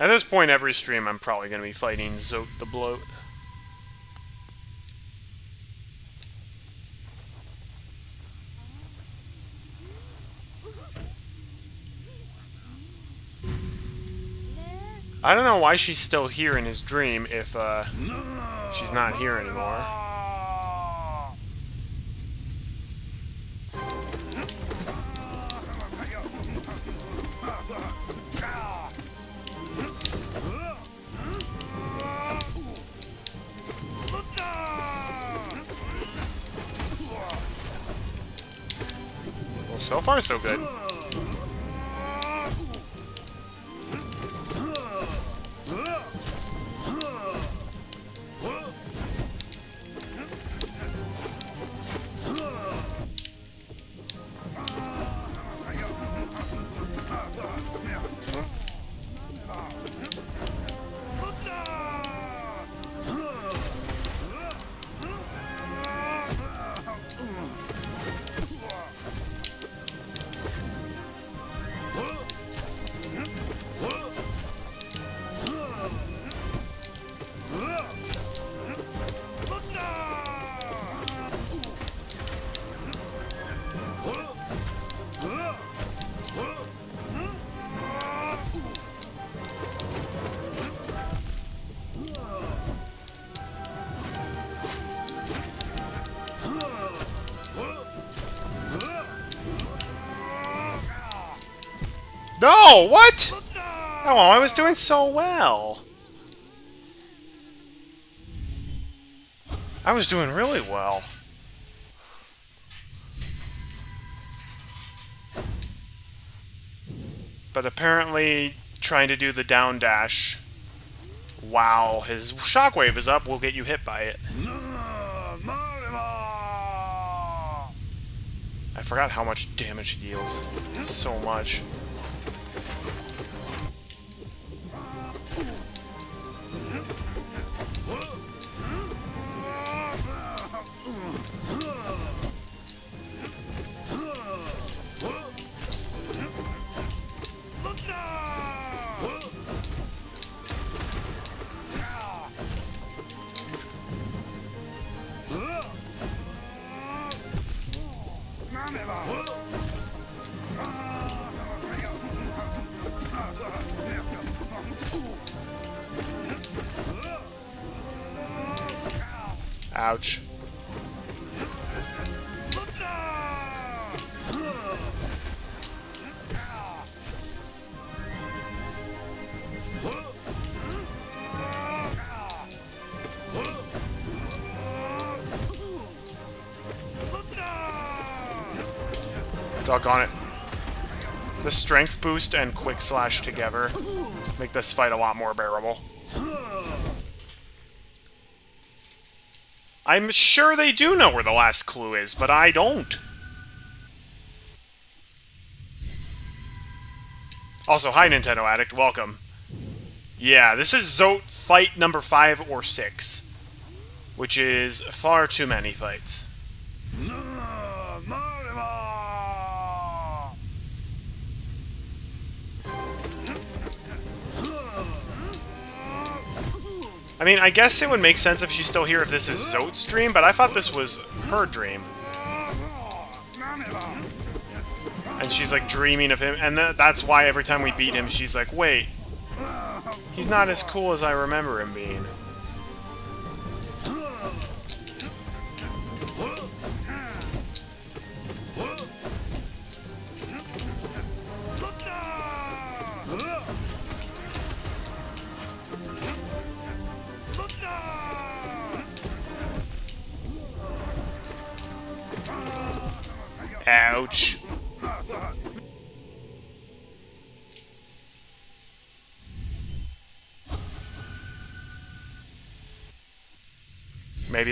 At this point, every stream, I'm probably going to be fighting Zote the Bloat. I don't know why she's still here in his dream if uh, she's not here anymore. Far so good. No, what? Oh, I was doing so well. I was doing really well. But apparently, trying to do the down dash while his shockwave is up will get you hit by it. I forgot how much damage it deals. So much. Ouch. Doggone it. The strength boost and quick slash together make this fight a lot more bearable. I'm sure they do know where the last clue is, but I don't. Also, hi Nintendo Addict, welcome. Yeah, this is Zote fight number 5 or 6. which is far too many fights. I mean, I guess it would make sense if she's still here if this is Zote's dream, but I thought this was her dream. And she's like dreaming of him, and th that's why every time we beat him, she's like, wait, he's not as cool as I remember him being.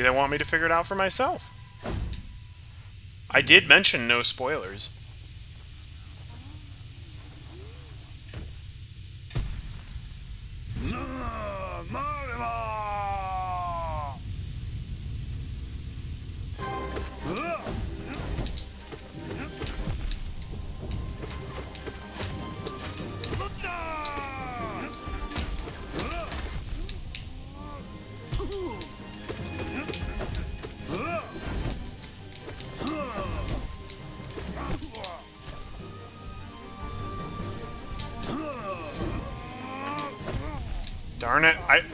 They want me to figure it out for myself. I did mention no spoilers.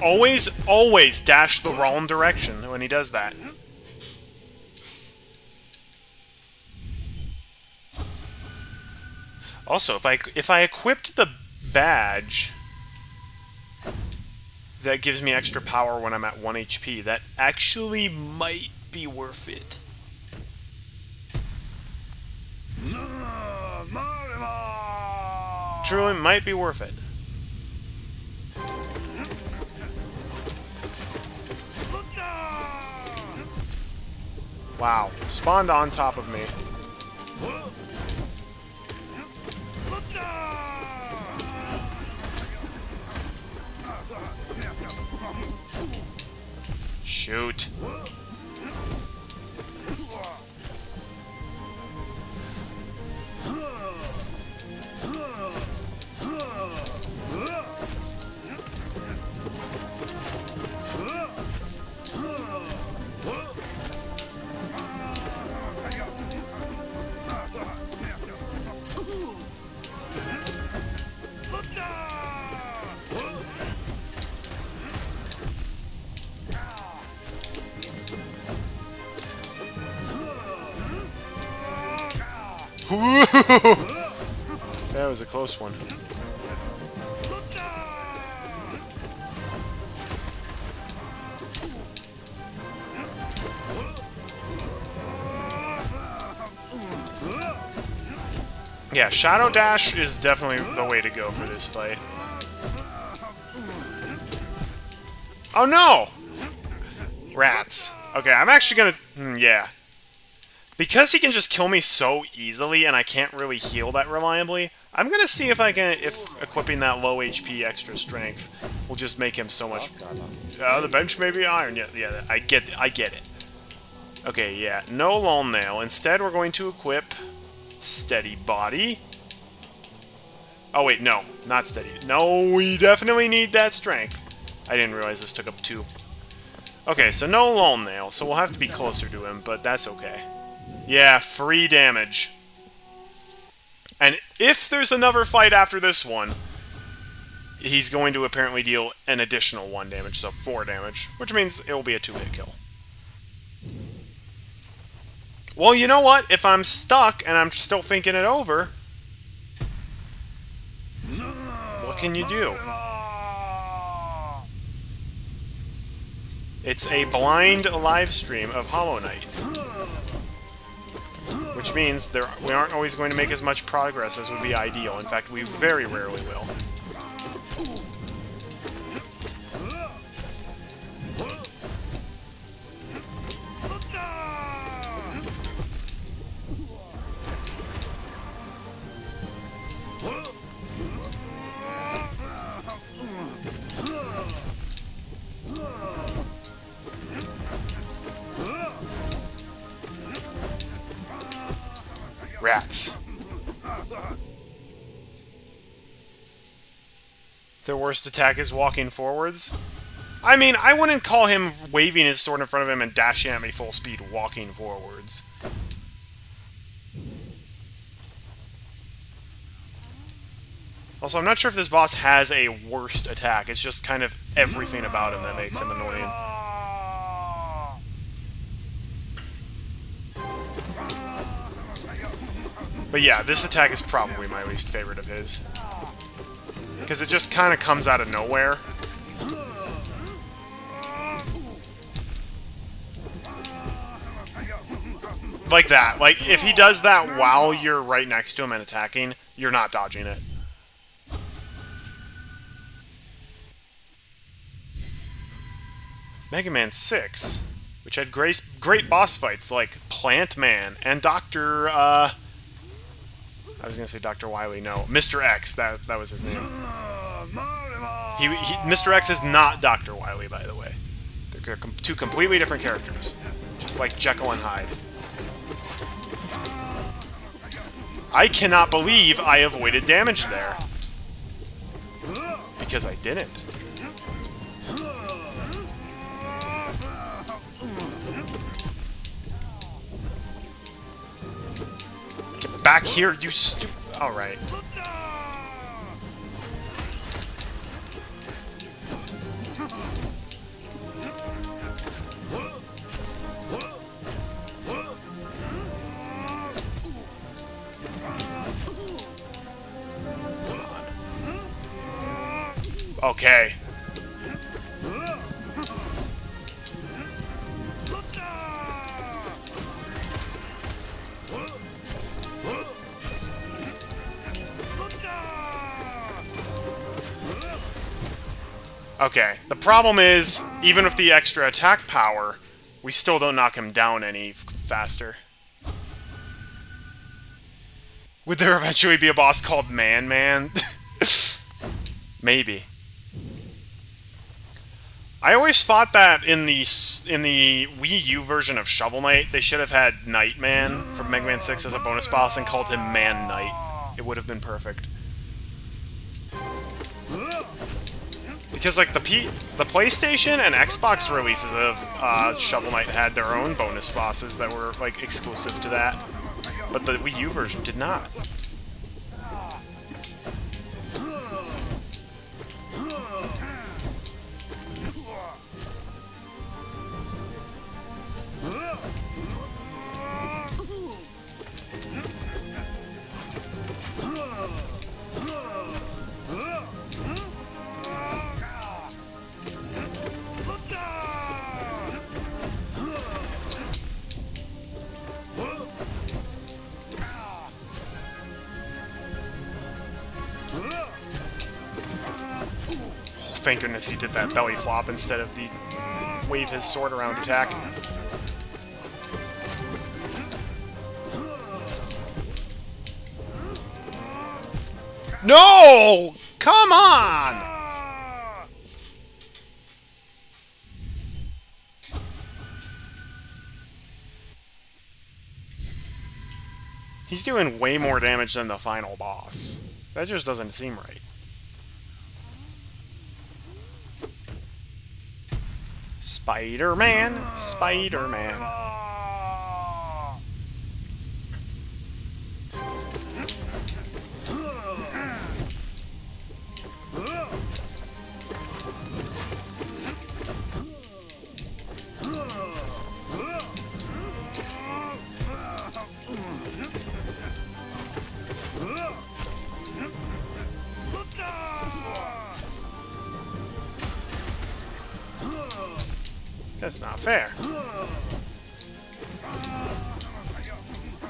Always, always dash the wrong direction when he does that. Also, if I if I equipped the badge that gives me extra power when I'm at 1 HP, that actually might be worth it. Truly might be worth it. Wow, spawned on top of me. Shoot. Close one. Yeah, Shadow Dash is definitely the way to go for this fight. Oh no! Rats. Okay, I'm actually gonna... Mm, yeah. Because he can just kill me so easily and I can't really heal that reliably, I'm gonna see if I can, if equipping that low HP extra strength will just make him so much... Uh, the bench may be iron. Yeah, yeah, I get, I get it. Okay, yeah, no Longnail. Instead, we're going to equip Steady Body. Oh, wait, no, not Steady. No, we definitely need that strength. I didn't realize this took up two. Okay, so no Longnail, so we'll have to be closer to him, but that's okay. Yeah, free damage. And if there's another fight after this one, he's going to apparently deal an additional 1 damage, so 4 damage, which means it will be a 2-hit kill. Well, you know what? If I'm stuck and I'm still thinking it over, what can you do? It's a blind live stream of Hollow Knight which means there, we aren't always going to make as much progress as would be ideal. In fact, we very rarely will. Rats. Their worst attack is walking forwards. I mean, I wouldn't call him waving his sword in front of him and dashing at me full speed walking forwards. Also, I'm not sure if this boss has a worst attack. It's just kind of everything about him that makes him annoying. But yeah, this attack is probably my least favorite of his. Because it just kind of comes out of nowhere. Like that. Like, if he does that while you're right next to him and attacking, you're not dodging it. Mega Man 6, which had great, great boss fights like Plant Man and Dr. Uh, I was to say Dr. Wily. No, Mr. X. That that was his name. He, he Mr. X is not Dr. Wily, by the way. They're two completely different characters, like Jekyll and Hyde. I cannot believe I avoided damage there. Because I didn't. Back here, you stupid... Alright. Okay. Okay, the problem is, even with the extra attack power, we still don't knock him down any faster. Would there eventually be a boss called Man Man? Maybe. I always thought that in the in the Wii U version of Shovel Knight, they should have had Knight Man from Mega Man 6 as a bonus boss and called him Man Knight. It would have been perfect. Because like the P the PlayStation and Xbox releases of uh, Shovel Knight had their own bonus bosses that were like exclusive to that, but the Wii U version did not. Thank goodness he did that belly flop instead of the mm, wave his sword around attack. No! Come on! He's doing way more damage than the final boss. That just doesn't seem right. Spider-Man, Spider-Man.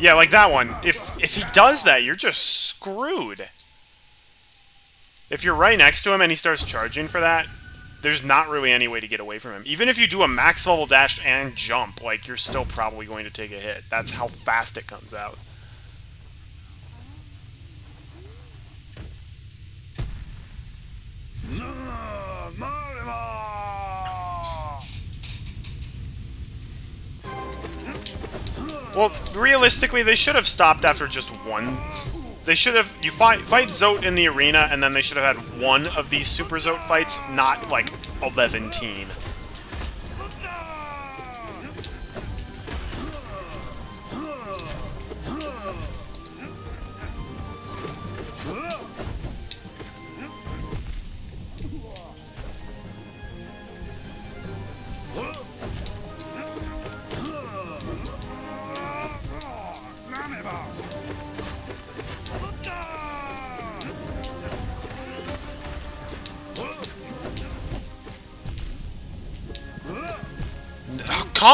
Yeah, like that one. If if he does that, you're just screwed. If you're right next to him and he starts charging for that, there's not really any way to get away from him. Even if you do a max level dash and jump, like, you're still probably going to take a hit. That's how fast it comes out. Well, realistically, they should have stopped after just one. They should have... You fight, fight Zote in the arena, and then they should have had one of these Super Zote fights, not, like, 11 teen.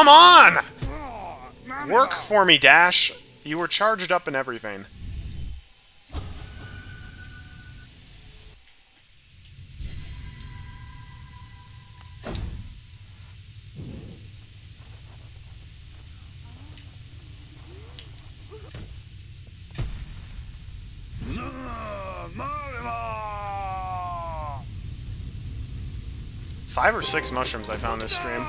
Come on! Oh, Work for me, Dash. You were charged up and everything. Five or six mushrooms I found this stream.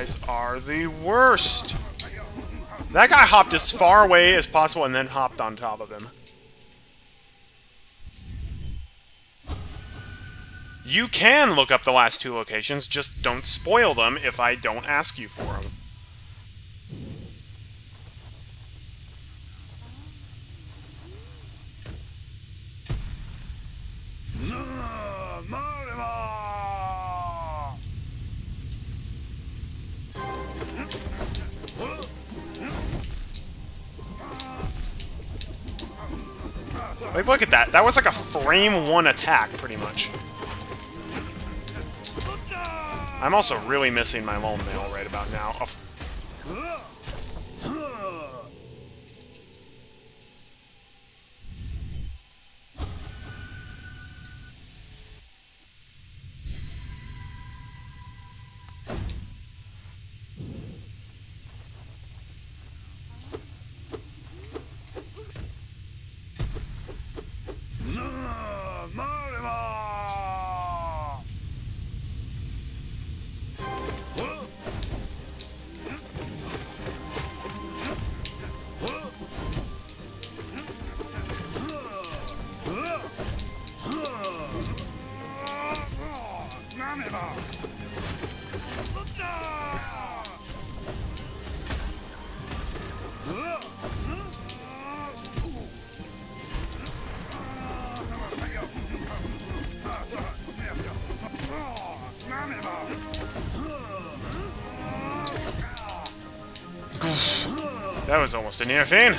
Guys are the worst! That guy hopped as far away as possible and then hopped on top of him. You can look up the last two locations, just don't spoil them if I don't ask you for that. That was like a frame one attack, pretty much. I'm also really missing my Longnail right about now. Was almost a near thing.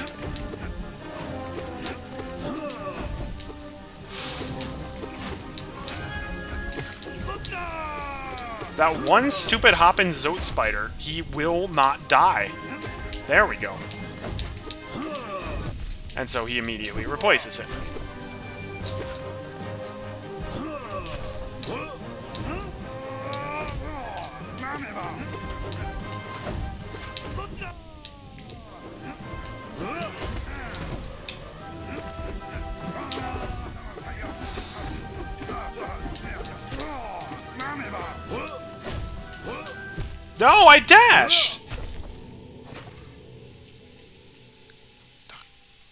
That one stupid hopping Zote Spider, he will not die. There we go. And so he immediately replaces him. Dashed!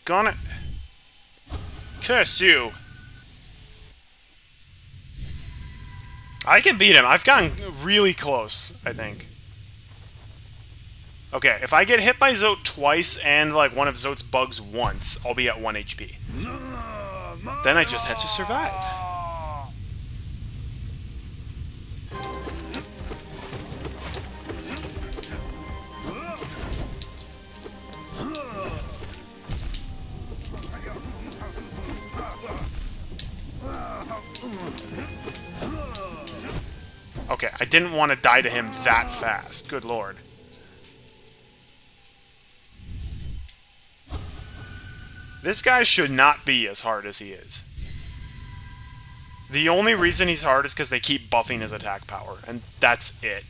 Gonna... Curse you! I can beat him. I've gotten really close, I think. Okay, if I get hit by Zote twice and, like, one of Zote's bugs once, I'll be at 1 HP. Then I just have to survive. Didn't want to die to him that fast. Good lord. This guy should not be as hard as he is. The only reason he's hard is because they keep buffing his attack power, and that's it.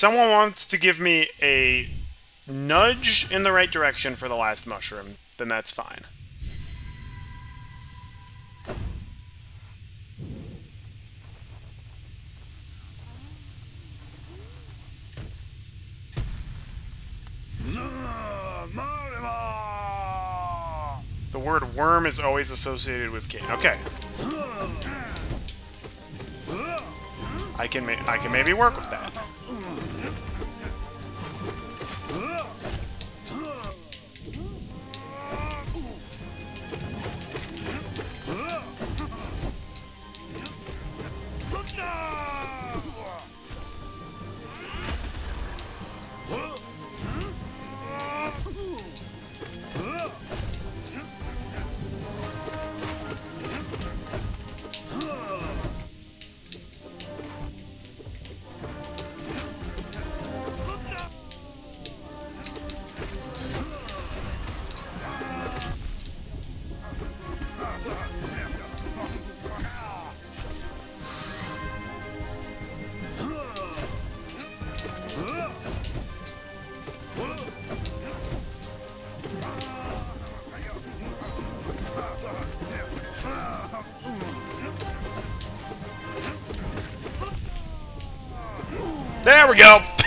Someone wants to give me a nudge in the right direction for the last mushroom, then that's fine. The word worm is always associated with Cain. Okay. I can I can maybe work with that. There we go!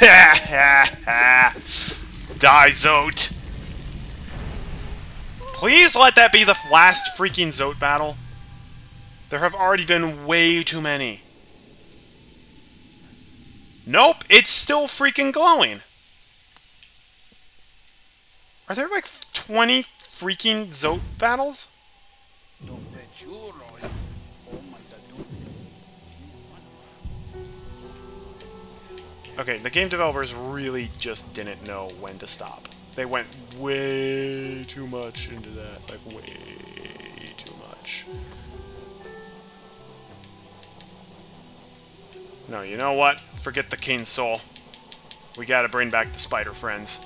Die, Zote! Please let that be the last freaking Zote battle. There have already been way too many. Nope, it's still freaking glowing. Are there like 20 freaking Zote battles? Okay, the game developers really just didn't know when to stop. They went way too much into that, like way too much. No, you know what? Forget the Kingsoul. We gotta bring back the spider friends.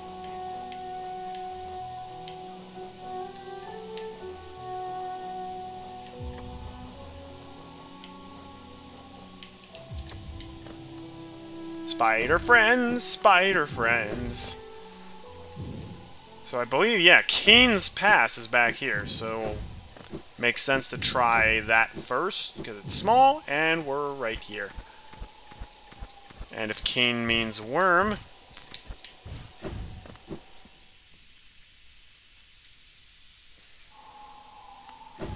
Spider friends, spider friends. So I believe, yeah, King's Pass is back here, so makes sense to try that first, because it's small, and we're right here. And if Cain means worm...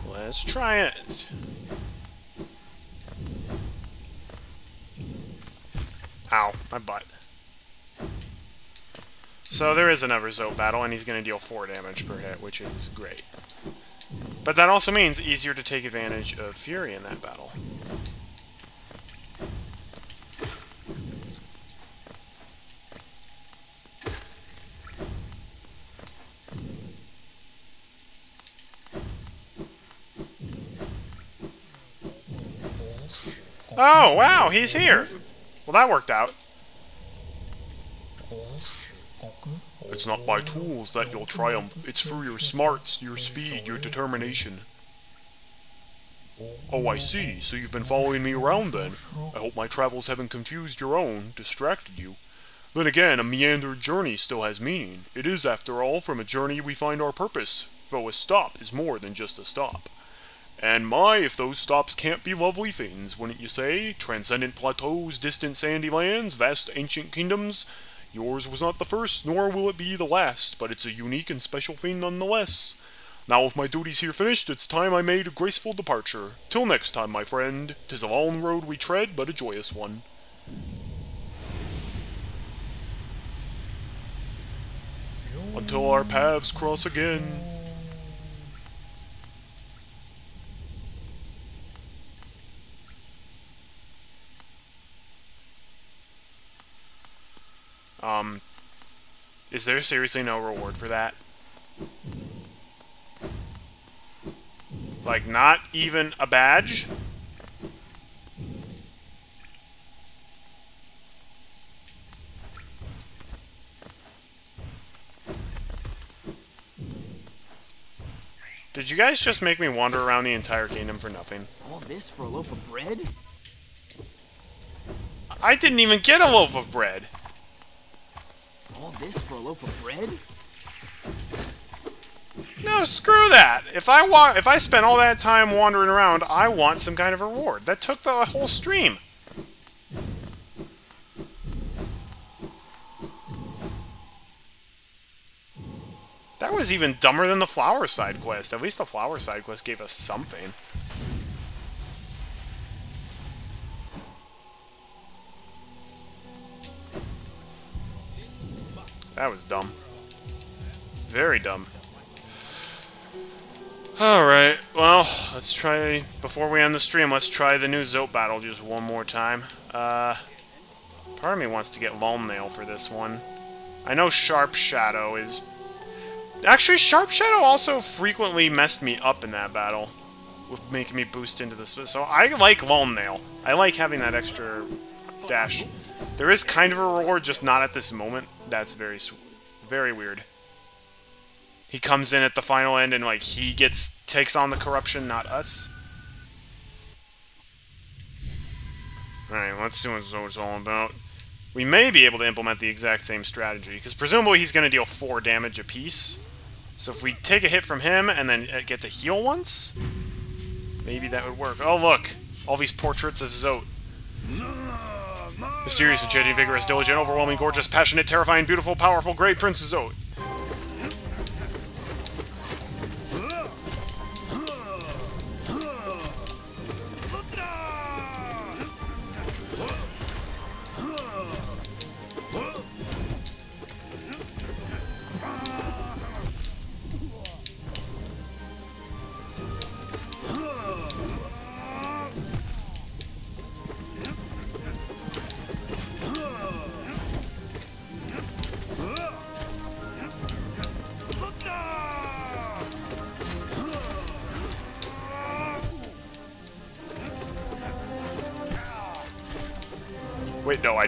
Let's try it. Ow, my butt. So there is another Zote battle, and he's going to deal 4 damage per hit, which is great. But that also means easier to take advantage of Fury in that battle. Oh, wow, he's here! Well, that worked out. It's not by tools that you'll triumph, it's through your smarts, your speed, your determination. Oh, I see. So you've been following me around then. I hope my travels haven't confused your own, distracted you. Then again, a meandered journey still has meaning. It is, after all, from a journey we find our purpose, though a stop is more than just a stop. And my, if those stops can't be lovely things, wouldn't you say? Transcendent plateaus, distant sandy lands, vast ancient kingdoms. Yours was not the first, nor will it be the last, but it's a unique and special thing nonetheless. Now with my duties here finished, it's time I made a graceful departure. Till next time, my friend, 'tis a long road we tread, but a joyous one. Until our paths cross again. Um, is there seriously no reward for that? Like, not even a badge? Did you guys just make me wander around the entire kingdom for nothing? All this for a loaf of bread? I didn't even get a loaf of bread. All this for a loaf of bread? No, screw that. If I want, if I spent all that time wandering around, I want some kind of reward. That took the whole stream. That was even dumber than the flower side quest. At least the flower side quest gave us something. That was dumb. Very dumb. Alright, well, let's try, before we end the stream, let's try the new Zote battle just one more time. Uh, part of me wants to get Longnail for this one. I know Sharp Shadow is... Actually, Sharp Shadow also frequently messed me up in that battle. With making me boost into this. So I like Longnail. I like having that extra dash. There is kind of a reward, just not at this moment. That's very, very weird. He comes in at the final end and, like, he gets, takes on the corruption, not us. Alright, let's see what all about. We may be able to implement the exact same strategy, because presumably he's going to deal 4 damage apiece. So if we take a hit from him and then uh, get to heal once, maybe that would work. Oh, look! All these portraits of Zote. Mysterious, enchanting, vigorous, diligent, overwhelming, gorgeous, passionate, terrifying, beautiful, powerful, great Prince Zote.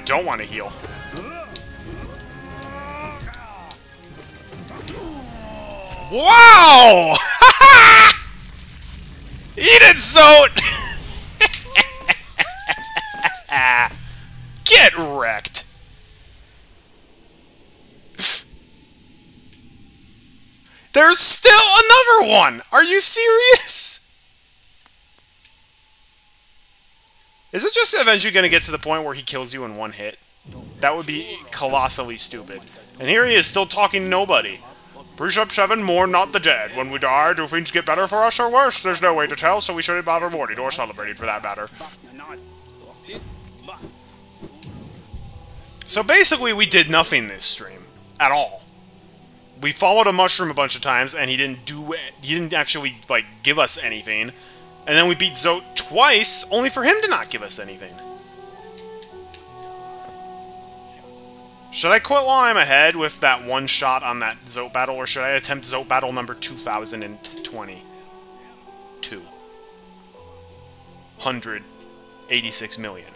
Don't want to heal. Wow! Eat it, Zote! Get wrecked! There's still another one! Are you serious? Is it just eventually going to get to the point where he kills you in one hit? That would be colossally stupid. And here he is, still talking to nobody. Bruce up 7, more, not the dead. When we die, do things get better for us or worse? There's no way to tell, so we shouldn't bother mourning or celebrating for that matter. So basically, we did nothing this stream. At all. We followed a mushroom a bunch of times, and he didn't do. He didn't actually, like, give us anything. And then we beat Zote twice, only for him to not give us anything. Should I quit while I'm ahead with that one shot on that Zote battle, or should I attempt Zote battle number 2020? Two. 186 million.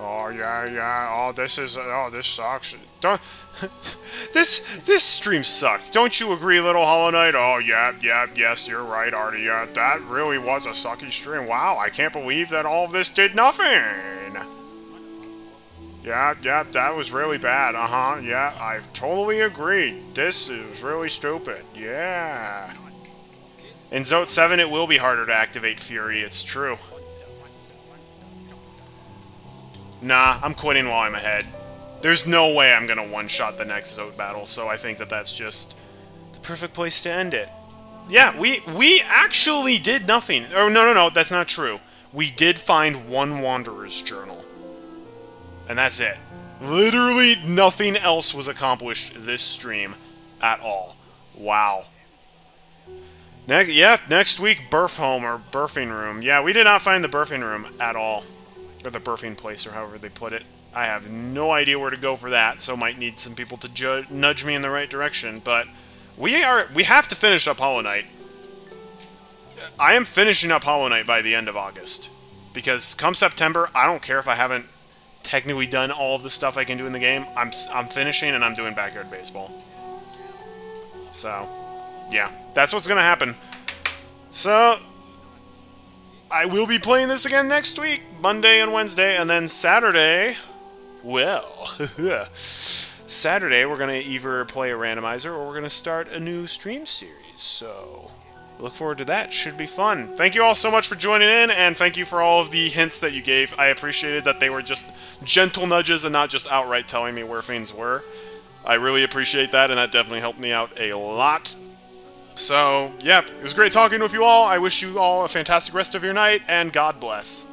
Oh yeah, yeah. Oh, this is. Oh, this sucks. Don't. this this stream sucked. Don't you agree, little Hollow Knight? Oh yeah, yeah, yes, you're right, Artie. Yeah, that really was a sucky stream. Wow, I can't believe that all of this did nothing. Yeah, yeah, that was really bad. Uh huh. Yeah, I totally agree. This is really stupid. Yeah. In Zote 7, it will be harder to activate Fury, it's true. Nah, I'm quitting while I'm ahead. There's no way I'm gonna one-shot the next Zote battle, so I think that that's just the perfect place to end it. Yeah, we we actually did nothing. Oh, no, no, no, that's not true. We did find one Wanderer's Journal. And that's it. Literally nothing else was accomplished this stream at all. Wow. Ne yeah, next week, birth home or birthing room. Yeah, we did not find the birthing room at all. Or the birthing place, or however they put it. I have no idea where to go for that, so might need some people to nudge me in the right direction, but we are we have to finish up Hollow Knight. I am finishing up Hollow Knight by the end of August. Because come September, I don't care if I haven't technically done all of the stuff I can do in the game. I'm, I'm finishing and I'm doing Backyard Baseball. So, yeah, that's what's going to happen. So, I will be playing this again next week, Monday and Wednesday, and then Saturday, well, Saturday we're going to either play a randomizer or we're going to start a new stream series, so look forward to that. Should be fun. Thank you all so much for joining in, and thank you for all of the hints that you gave. I appreciated that they were just gentle nudges and not just outright telling me where things were. I really appreciate that, and that definitely helped me out a lot. So, yep, it was great talking with you all. I wish you all a fantastic rest of your night, and God bless.